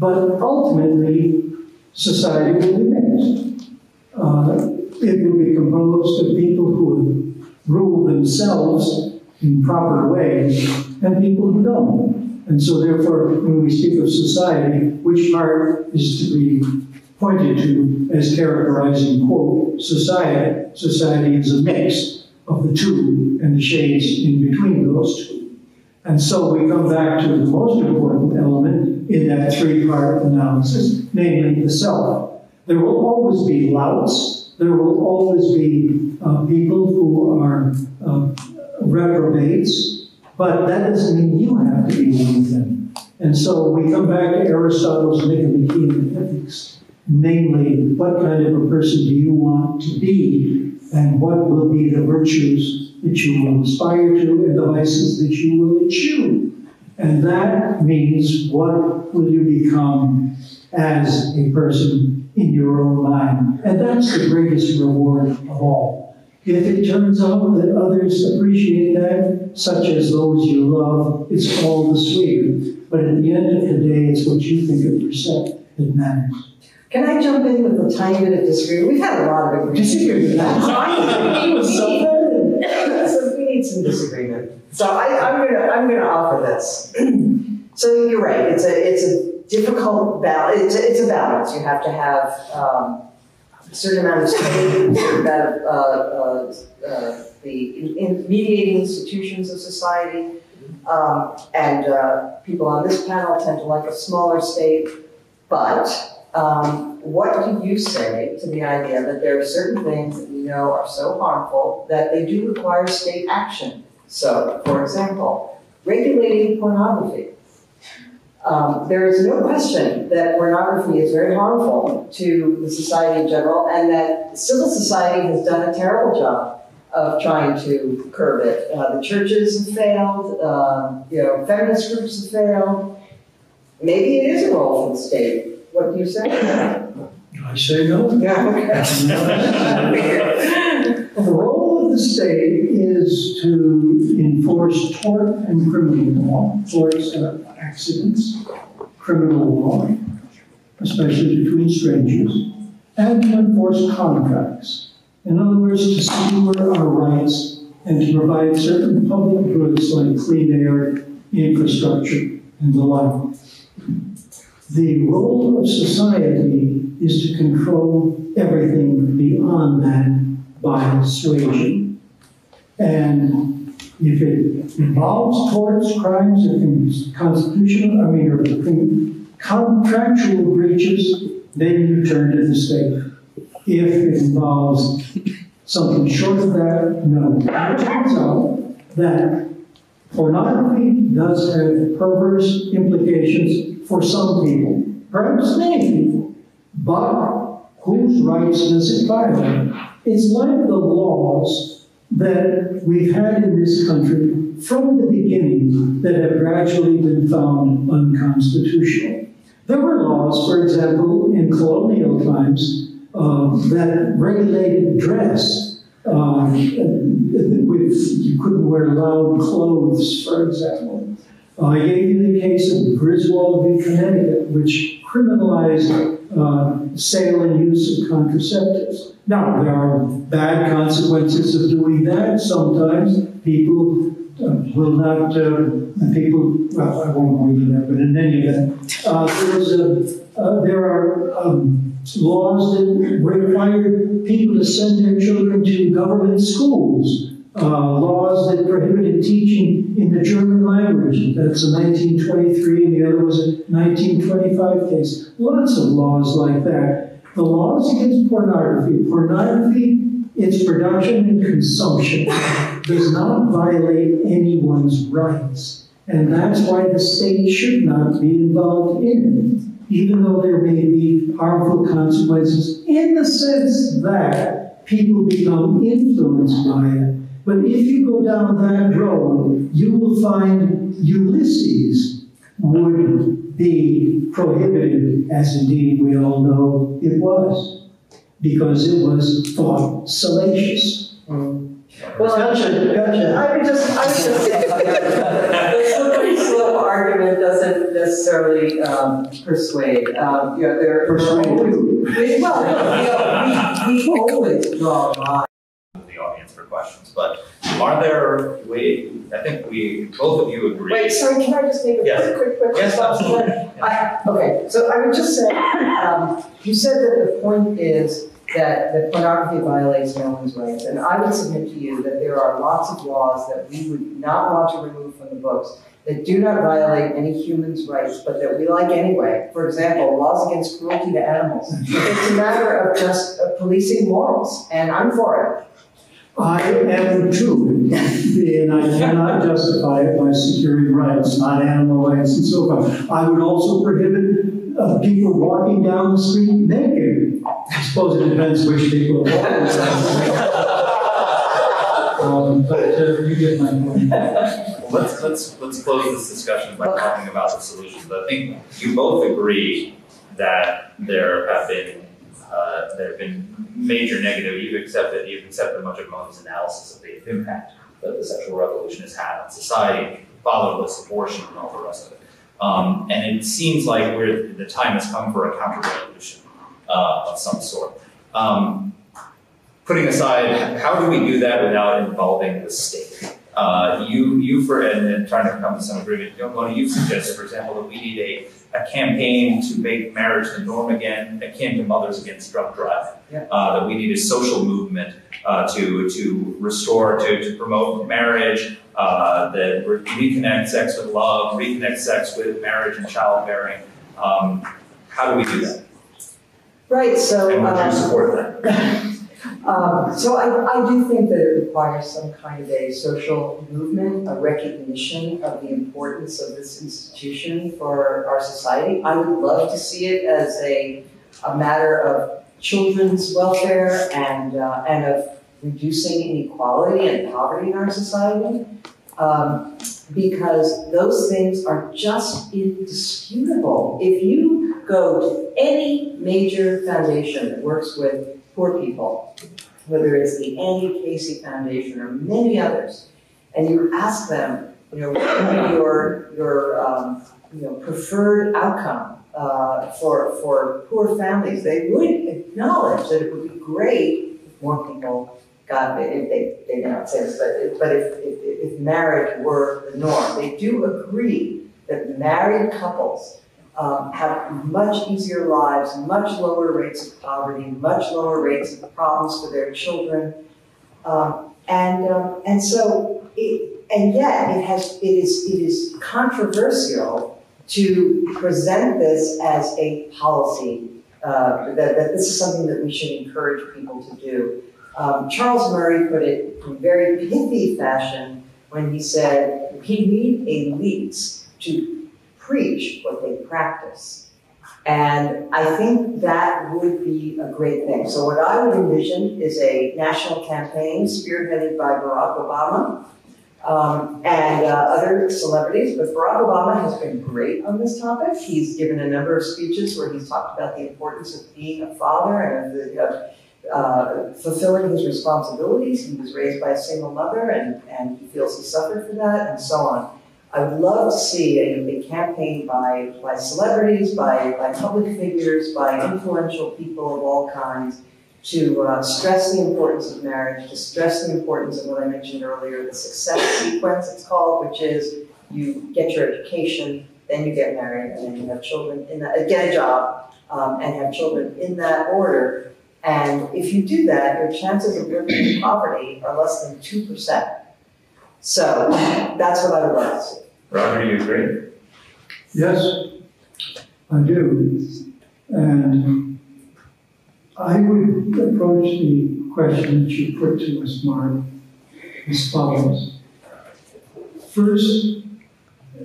But ultimately, society will be mixed. Uh, it will be composed of people who rule themselves in proper ways and people who don't. And so therefore, when we speak of society, which part is to be pointed to as characterizing, quote, society? Society is a mix of the two and the shades in between those two. And so we come back to the most important element in that three-part analysis, namely the self. There will always be louts. There will always be uh, people who are uh, reprobates, but that doesn't mean you have to be one of them. And so we come back to Aristotle's Nicomachean Ethics, namely, what kind of a person do you want to be, and what will be the virtues that you will aspire to, and the vices that you will eschew. And that means what will you become as a person in your own mind. And that's the greatest reward of all. If it turns out that others appreciate that, such as those you love, it's all the sweeter. But at the end of the day, it's what you think of yourself that matters. Can I jump in with a tiny bit of disagreement? We've had a lot of agreement. Disagree with that. so <laughs> <laughs> we need some disagreement. So I, I'm gonna I'm gonna offer this. <clears throat> so you're right. It's a it's a difficult balance. It's a, it's a balance. You have to have um, a certain amount of state, of uh, uh, uh, the in, in mediating institutions of society. Um, and uh, people on this panel tend to like a smaller state, but um, what do you say to the idea that there are certain things that we know are so harmful that they do require state action? So, for example, regulating pornography. Um, there is no question that pornography is very harmful to the society in general, and that civil society has done a terrible job of trying to curb it. Uh, the churches have failed, um, you know, feminist groups have failed. Maybe it is a role for the state. What do you say? I say no. <laughs> Yeah. The role of the state is to enforce tort and criminal law, torts are accidents, criminal law, especially between strangers, and to enforce contracts. In other words, to secure our rights and to provide certain public goods like clean air, infrastructure, and the like. The role of society is to control everything beyond that by persuasion. And if it involves torts, crimes, or constitutional, I mean, or contractual breaches, then you turn to the state. If it involves something short of that, no. It turns out that pornography does have perverse implications for some people, perhaps many people. But whose rights does it violate? It's like the laws that we've had in this country from the beginning that have gradually been found unconstitutional. There were laws, for example, in colonial times uh, that regulated dress. Uh, with, you couldn't wear loud clothes, for example. Uh, I gave you the case of Griswold v. Connecticut, which criminalized uh, sale and use of contraceptives. Now, there are bad consequences of doing that. Sometimes people uh, will not, uh, people, well, I won't go into that, but in any event, uh, a, uh, there are um, laws that require people to send their children to government schools. Uh, laws that prohibited teaching in the German language. That's a 1923, and the other was a 1925 case. Lots of laws like that. The laws against pornography. Pornography, its production and consumption, does not violate anyone's rights. And that's why the state should not be involved in it, even though there may be harmful consequences in the sense that people become influenced by it. But if you go down that road, you will find Ulysses would be prohibited, as indeed we all know it was, because it was thought salacious. Well, gotcha, gotcha. I would just, I would just say, the slippery slope argument doesn't necessarily um, persuade. Um, you know, there Persuade who? Well, you know, we, we <laughs> always draw a line. The audience for questions, but are there, we, I think we, both of you agree. Wait, sorry, can I just make a Yes. quick, quick, quick Yes, response to that? absolutely. I, okay, so I would just say, um, you said that the point is that, that pornography violates no one's rights. And I would submit to you that there are lots of laws that we would not want to remove from the books that do not violate any human's rights, but that we like anyway. For example, laws against cruelty to animals. It's a matter of just uh, policing morals, and I'm for it. I am too, and I cannot justify it by securing rights, not animal rights and so forth. I would also prohibit uh, people walking down the street naked. I suppose it depends which people are walking down. <laughs> Um, But uh, you get my point. Let's, let's, let's close this discussion by talking about the solutions. I think you both agree that there have been, uh, there have been major negative, you've accepted, you've accepted much of Mo's analysis of the impact that the sexual revolution has had on society, fatherless, abortion, and all the rest of it. Um, and it seems like we're, the time has come for a counter-revolution, uh, of some sort. Um, putting aside, how do we do that without involving the state? Uh, you, you for, and, and trying to come to some agreement, you know, Mona, you suggested, for example, that we need a, a campaign to make marriage the norm again, akin to Mothers Against Drunk Drive. Yeah. Uh, that we need a social movement, uh, to, to restore, to, to promote marriage, uh, that re- reconnect sex with love, reconnect sex with marriage and childbearing. Um, how do we do that? Right, so. And would um, you support that? <laughs> Um, so I, I do think that it requires some kind of a social movement, a recognition of the importance of this institution for our society. I would love to see it as a, a matter of children's welfare and, uh, and of reducing inequality and poverty in our society. Um, because those things are just indisputable. If you go to any major foundation that works with poor people, whether it's the Annie Casey Foundation or many others, and you ask them, you know, what your, your, um, you know, preferred outcome uh, for, for poor families, they would acknowledge that it would be great if more people got, if they, they not say this, but, but if, if, if marriage were the norm. They do agree that married couples um, have much easier lives, much lower rates of poverty, much lower rates of problems for their children. Um, and, um, and so, it, and yet it has, it is, it is controversial to present this as a policy, uh, that, that this is something that we should encourage people to do. Um, Charles Murray put it in very pithy fashion when he said, we need elites to preach what they practice. And I think that would be a great thing. So what I would envision is a national campaign spearheaded by Barack Obama um, and uh, other celebrities. But Barack Obama has been great on this topic. He's given a number of speeches where he's talked about the importance of being a father and the, uh, fulfilling his responsibilities. He was raised by a single mother and, and he feels he suffered for that and so on. I would love to see a, campaign by, by celebrities, by, by public figures, by influential people of all kinds to uh, stress the importance of marriage, to stress the importance of what I mentioned earlier, the success sequence it's called, which is you get your education, then you get married, and then you have children in that, get a job, um, and have children in that order. And if you do that, your chances of living in poverty are less than two percent. So that's what I would like to see. Roger, do you agree? Yes, I do. And I would approach the question that you put to us, Mark, as follows. First,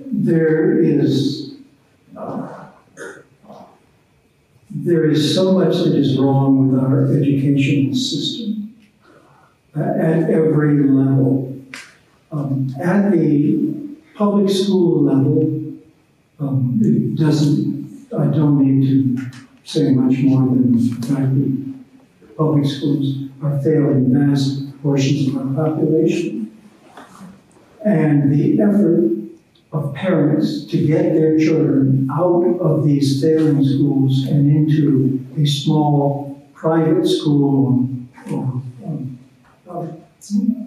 there is there is so much that is wrong with our educational system uh, at every level. Um, at the public school level, um, it doesn't, I don't need to say much more than the fact that public schools are failing vast portions of our population. And the effort of parents to get their children out of these failing schools and into a small private school or, um, uh,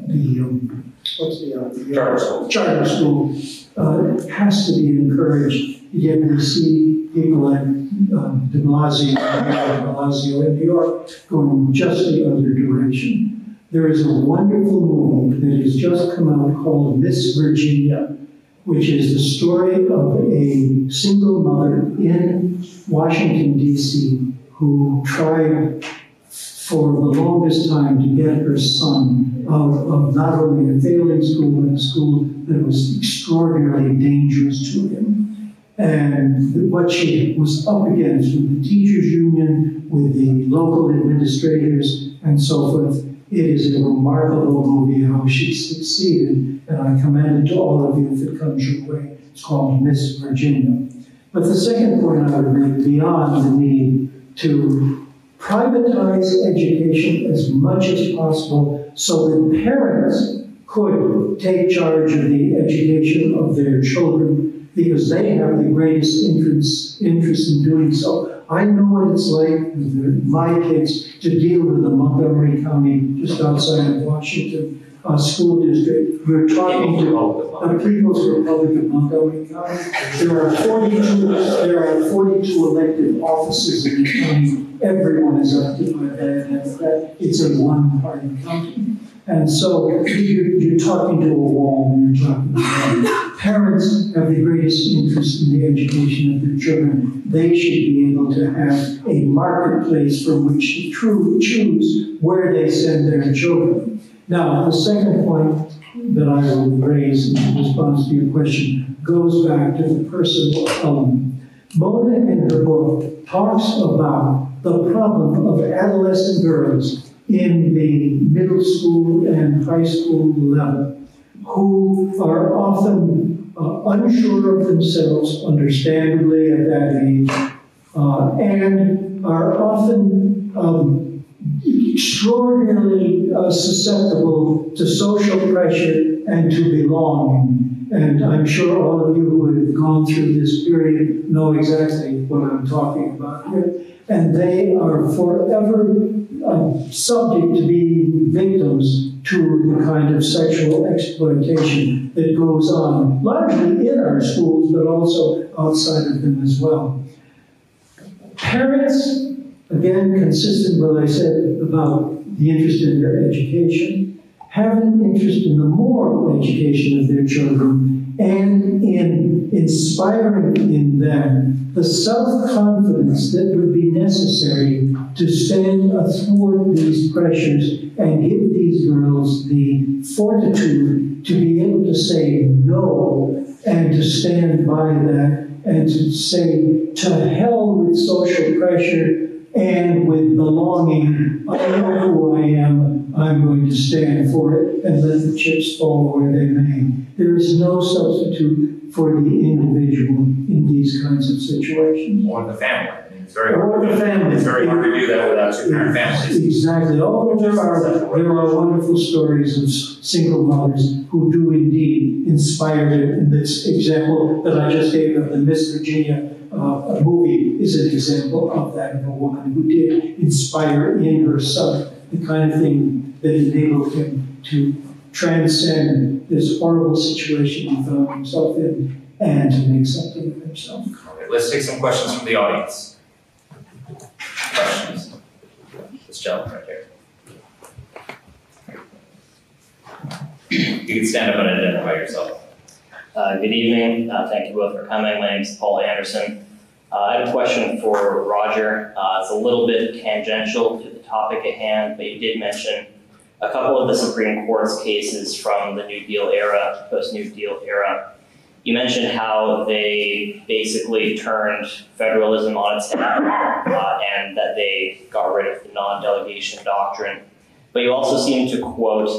the, um, what's the, uh, the, Charter school. charter school uh, has to be encouraged. Again, we see people like um, de Blasio, de Blasio in New York going just the other direction. There is a wonderful movie that has just come out called Miss Virginia, which is the story of a single mother in Washington, D.C., who tried for the longest time to get her son out of not only a failing school, but a school that was extraordinarily dangerous to him. And what she was up against with the teachers' union, with the local administrators, and so forth, it is a remarkable movie how she succeeded, and I commend it to all of you if it comes your way. It's called Miss Virginia. But the second point I would make, beyond the need to privatize education as much as possible so that parents could take charge of the education of their children because they have the greatest interest, interest in doing so. I know what it's like with my kids to deal with the Montgomery County, just outside of Washington, uh, school district. We're talking to the People's Republic of Montgomery County. There are 42, there are 42 elected offices in the county. Everyone is elected by Democrat. It's a one-party county. And so you're, you're talking to a wall you're talking about parents have the greatest interest in the education of their children. They should be able to have a marketplace from which to choose where they send their children. Now, the second point that I will raise in response to your question goes back to the personal element. Mona in her book talks about the problem of adolescent girls in the middle school and high school level who are often uh, unsure of themselves, understandably at that age, uh, and are often um, extraordinarily uh, susceptible to social pressure and to belonging. And I'm sure all of you who have gone through this period know exactly what I'm talking about here. And they are forever uh, subject to being victims to the kind of sexual exploitation that goes on, largely in our schools, but also outside of them as well. Parents, again, consistent with what I said about the interest in their education, have an interest in the moral education of their children and in inspiring in them the self-confidence that would be necessary to stand athwart these pressures and give these girls the fortitude to be able to say no and to stand by that and to say to hell with social pressure and with belonging. I know who I am. I'm going to stand for it and let the chips fall where they may. There is no substitute for the individual in these kinds of situations. Or the family. It's very hard. Or to the do- family. It's very hard to do that without two parent families. Exactly. Oh, there are, there are wonderful stories of single mothers who do indeed inspire you. And this example that I just gave of the Miss Virginia uh, movie is an example of that, of a woman who did inspire in herself the kind of thing that enabled him to transcend this horrible situation he found himself in and to make something of himself. Let's take some questions from the audience. Questions? This gentleman right here. You can stand up and identify yourself. Uh, Good evening. Uh, Thank you both for coming. My name is Paul Anderson. Uh, I have a question for Roger. Uh, It's a little bit tangential to the topic at hand, but you did mention a couple of the Supreme Court's cases from the New Deal era, post-New Deal era. You mentioned how they basically turned federalism on its head uh, and that they got rid of the non-delegation doctrine. But you also seem to quote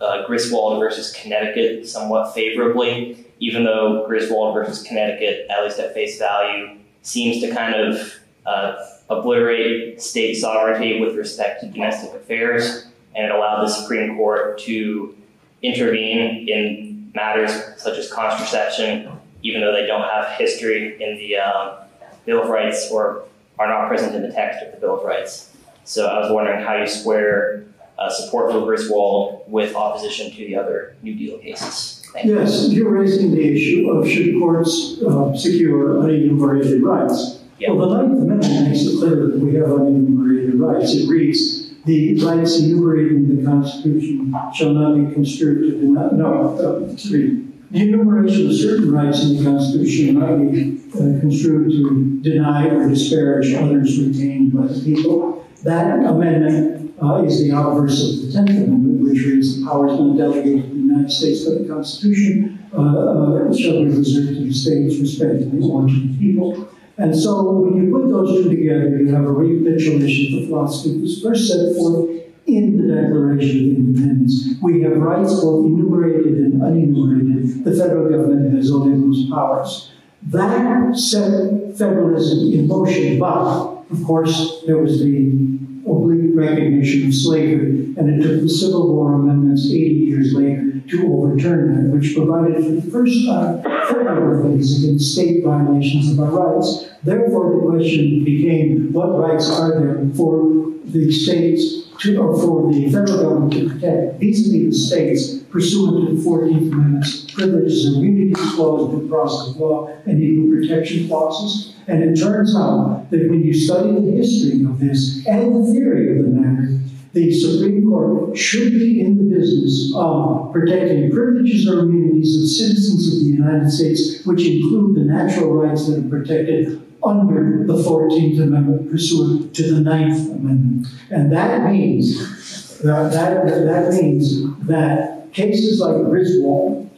uh, Griswold versus Connecticut somewhat favorably, even though Griswold versus Connecticut, at least at face value, seems to kind of uh, obliterate state sovereignty with respect to domestic affairs, and it allowed the Supreme Court to intervene in matters such as contraception, even though they don't have history in the um, Bill of Rights or are not present in the text of the Bill of Rights. So I was wondering how you square uh, support for Griswold with opposition to the other New Deal cases. Thank. Yes, you're raising the issue of should courts uh, secure unenumerated rights. Yeah. Well, the Ninth Amendment makes it clear that we have unenumerated rights. It reads, "The rights enumerated in the Constitution shall not be construed to deny." No, uh, three. The enumeration of certain rights in the Constitution shall not be uh, construed to deny or disparage others retained by the people. That amendment uh, is the obverse of the Tenth Amendment, which reads, "The powers not delegated to the United States by the Constitution uh, uh, shall be reserved to the states respectively or to the people." And so when you put those two together, you have a recapitulation of the philosophy that was first set forth in the Declaration of Independence. We have rights both enumerated and unenumerated. The federal government has only those powers. That set federalism in motion, but of course, there was the oblique recognition of slavery, and it took the Civil War amendments 80 years later to overturn that, which provided for the first time federal remedies against state violations of our rights. Therefore, the question became, what rights are there for the states to, or for the federal government to protect vis-a-vis the states pursuant to the 14th Amendment's privileges and immunities clause, due process of law, and equal protection clauses. And it turns out that when you study the history of this and the theory of the matter, the Supreme Court should be in the business of protecting privileges or immunities of citizens of the United States, which include the natural rights that are protected under the 14th Amendment pursuant to the Ninth Amendment. And that means that, that, that means that cases like Griswold,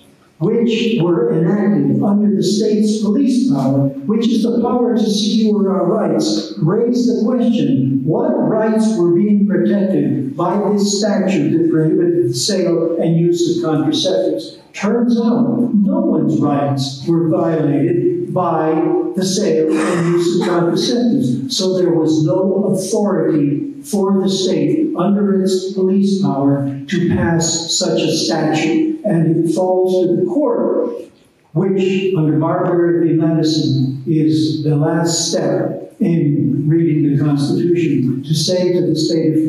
which were enacted under the state's police power, which is the power to secure our rights, raised the question what rights were being protected by this statute that prohibited the sale and use of contraceptives. Turns out no one's rights were violated by the sale and use of contraceptives. So there was no authority for the state under its police power to pass such a statute. And it falls to the court, which under Marbury v. Madison is the last step in reading the Constitution, to say to the state of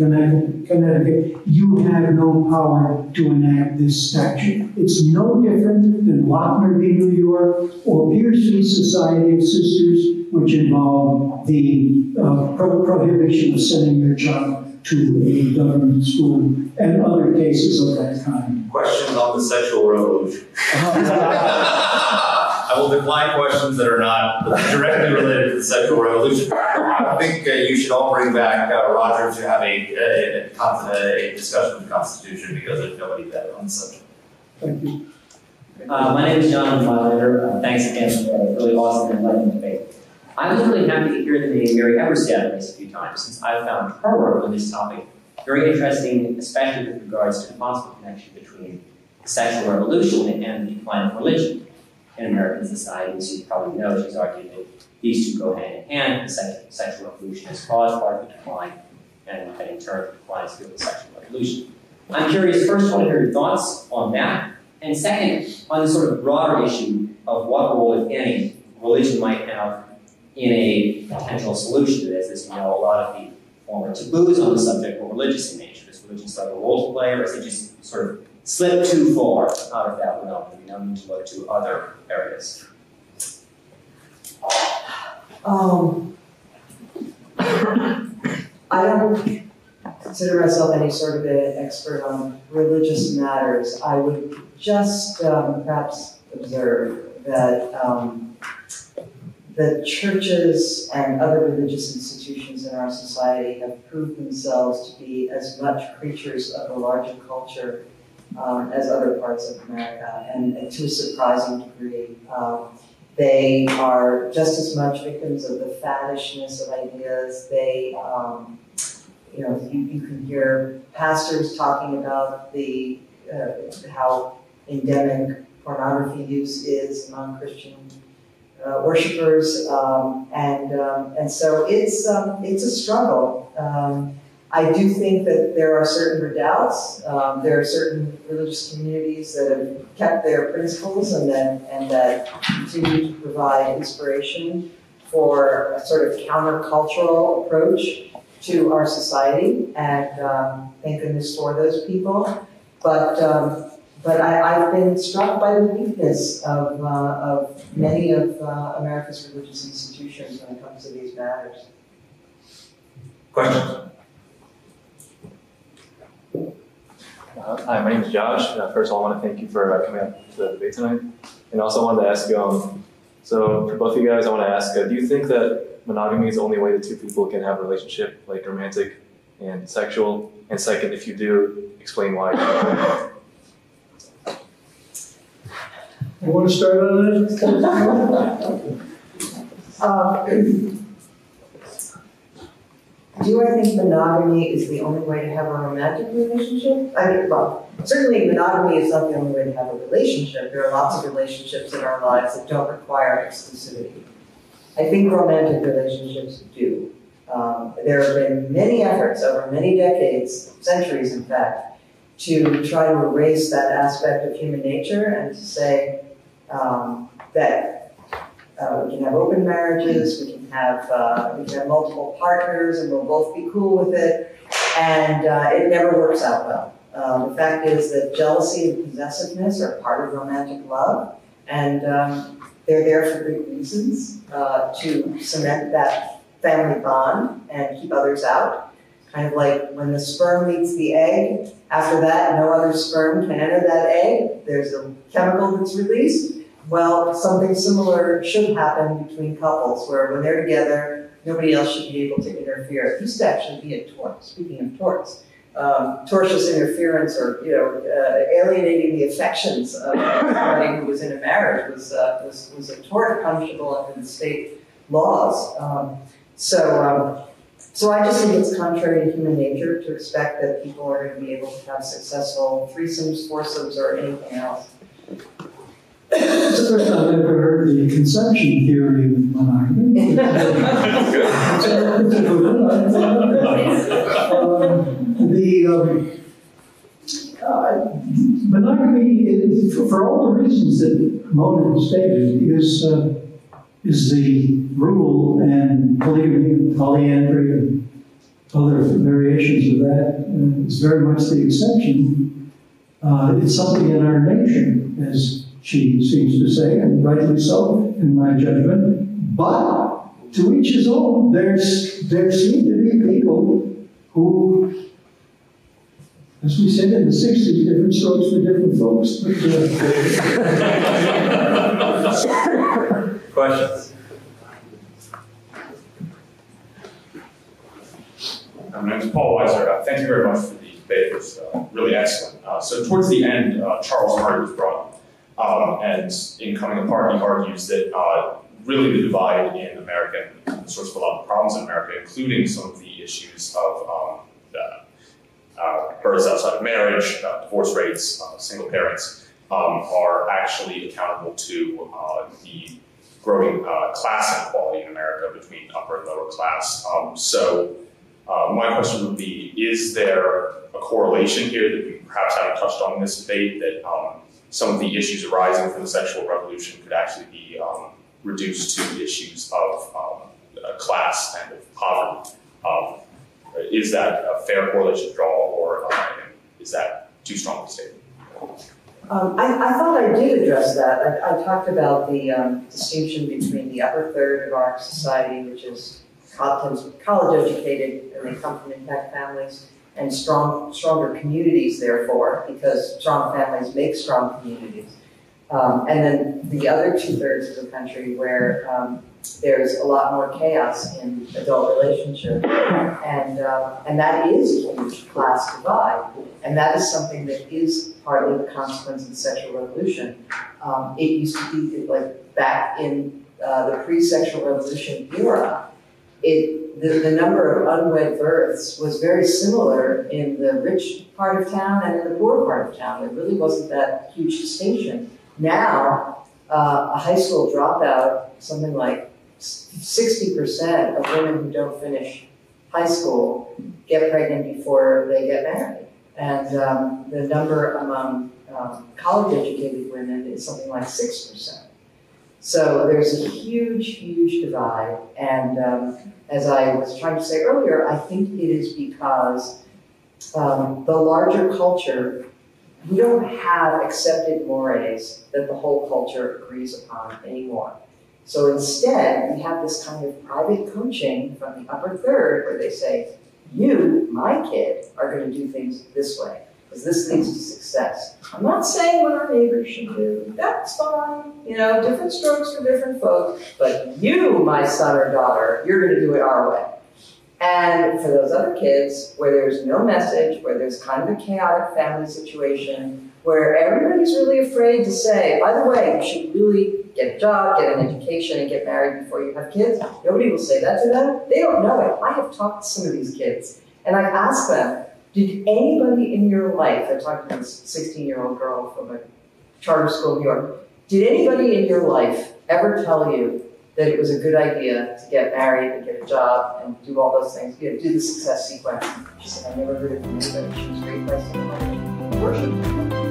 Connecticut, you have no power to enact this statute. It's no different than Lochner v. New York or v. Society of Sisters, which involve the uh, pro- prohibition of sending your child to a government school and other cases of that kind. Questions on the sexual revolution. <laughs> I will decline questions that are not directly related to the sexual revolution. I think uh, you should all bring back uh, Roger to have a, a, a, a discussion of the Constitution because there's nobody better on the subject. Thank you. Uh, my name is John Mylander. Uh, thanks again for a really awesome and enlightening debate. I was really happy to hear the name Mary Eberstadt raised a few times, since I've found her work on this topic very interesting, especially with regards to the possible connection between the sexual revolution and the decline of religion in American society. As you probably know, she's argued that these two go hand in hand. The sexual revolution has caused part of the decline, and, in turn, the decline is fueled the sexual revolution. I'm curious, first, I want to hear your thoughts on that. And second, on the sort of broader issue of what role, if any, religion might have in a potential solution to this. As you know, a lot of the former taboos on the subject were religious in nature. Does religion have a role to play, or is it just sort of slip too far out of that realm and we now need to look to other areas? Um, I don't consider myself any sort of an expert on religious matters. I would just um, perhaps observe that um, the churches and other religious institutions in our society have proved themselves to be as much creatures of the larger culture um, as other parts of America, and, and to a surprising degree. Um, they are just as much victims of the faddishness of ideas. They, um, you know, you, you can hear pastors talking about the uh, how endemic pornography use is among Christian uh, worshipers, um, and um, and so it's um, it's a struggle. Um, I do think that there are certain redoubts. Um, there are certain religious communities that have kept their principles and that, and that continue to provide inspiration for a sort of countercultural approach to our society. And um, thank goodness for those people. But um, but I, have been struck by the weakness of, uh, of many of uh, America's religious institutions when it comes to these matters. Questions? Uh, hi, my name is Josh. Uh, first of all, I want to thank you for uh, coming up to the debate tonight. And also I wanted to ask, um, so for both of you guys, I want to ask, uh, do you think that monogamy is the only way that two people can have a relationship, like romantic and sexual? And second, if you do, explain why. You want to start on that? Um, <laughs> do I think monogamy is the only way to have a romantic relationship? I mean, well, certainly monogamy is not the only way to have a relationship. There are lots of relationships in our lives that don't require exclusivity. I think romantic relationships do. Um, there have been many efforts over many decades, centuries in fact, to try to erase that aspect of human nature and to say um, that uh, we can have open marriages, we can have uh, we can have multiple partners, and we'll both be cool with it. And uh, it never works out well. Um, the fact is that jealousy and possessiveness are part of romantic love, and um, they're there for good reasons uh, to cement that family bond and keep others out. Kind of like when the sperm meets the egg, after that, no other sperm can enter that egg. There's a chemical that's released, well, something similar should happen between couples where when they're together, nobody else should be able to interfere. It used to actually be a tort, speaking of torts. Um, tortious interference or, you know, uh, alienating the affections of somebody who was in a marriage was, uh, was, was a tort punishable under the state laws. Um, so, um, so I just think it's contrary to human nature to expect that people are going to be able to have successful threesomes, foursomes, or anything else. It's the first time I've ever heard the conception theory of monogamy. um, the uh, monogamy, for all the reasons that Mona stated, is uh, is the rule, and polygamy, polyandry, and other variations of that uh, is very much the exception. Uh, it's something in our nature, as she seems to say, and rightly so, in my judgment. But to each his own. There's there seem to be people who, as we said in the '60s, different strokes for different folks. But, <laughs> uh, Questions? My name is Paul Weiser. Uh, thank you very much for the debate. It was uh, really excellent. Uh, so towards the end, uh, Charles Murray was brought up. Um, and in Coming Apart, he argues that uh, really the divide in America and the source of a lot of problems in America, including some of the issues of um, the, uh, births outside of marriage, uh, divorce rates, uh, single parents, um, are actually accountable to uh, the growing uh, class inequality in America between upper and lower class. Um, so my question would be, is there a correlation here that we perhaps haven't touched on in this debate that um, some of the issues arising from the sexual revolution could actually be um, reduced to issues of um, class and of poverty. Um, is that a fair correlation to draw, or uh, is that too strong a statement? Um, I, I, thought I did address that. I, I talked about the um, distinction between the upper third of our society, which is college educated and they come from intact families, and strong, stronger communities, therefore, because strong families make strong communities. Um, and then the other two thirds of the country where um, there's a lot more chaos in adult relationships, and uh, and that is a huge class divide, and that is something that is partly the consequence of the sexual revolution. Um, it used to be like back in uh, the pre-sexual revolution era, it the, the number of unwed births was very similar in the rich part of town and in the poor part of town. There really wasn't that huge distinction. Now, uh, a high school dropout, something like 60% of women who don't finish high school get pregnant before they get married. And um, the number among um, college educated women is something like 6%. So there's a huge, huge divide. And um, as I was trying to say earlier, I think it is because um, the larger culture, we don't have accepted mores that the whole culture agrees upon anymore. So instead, we have this kind of private coaching from the upper third where they say, you, my kid, are going to do things this way because this leads to success. I'm not saying what our neighbors should do. That's fine. You know, different strokes for different folks. But you, my son or daughter, you're going to do it our way. And for those other kids, where there's no message, where there's kind of a chaotic family situation, where everybody's really afraid to say, by the way, you should really get a job, get an education, and get married before you have kids. Nobody will say that to them. They don't know it. I have talked to some of these kids, and I ask them, did anybody in your life, I talked to this 16 year old girl from a charter school in New York, did anybody in your life ever tell you that it was a good idea to get married and get a job and do all those things, you know, do the success sequence? She said, I never heard of anybody. She was great person. Worship.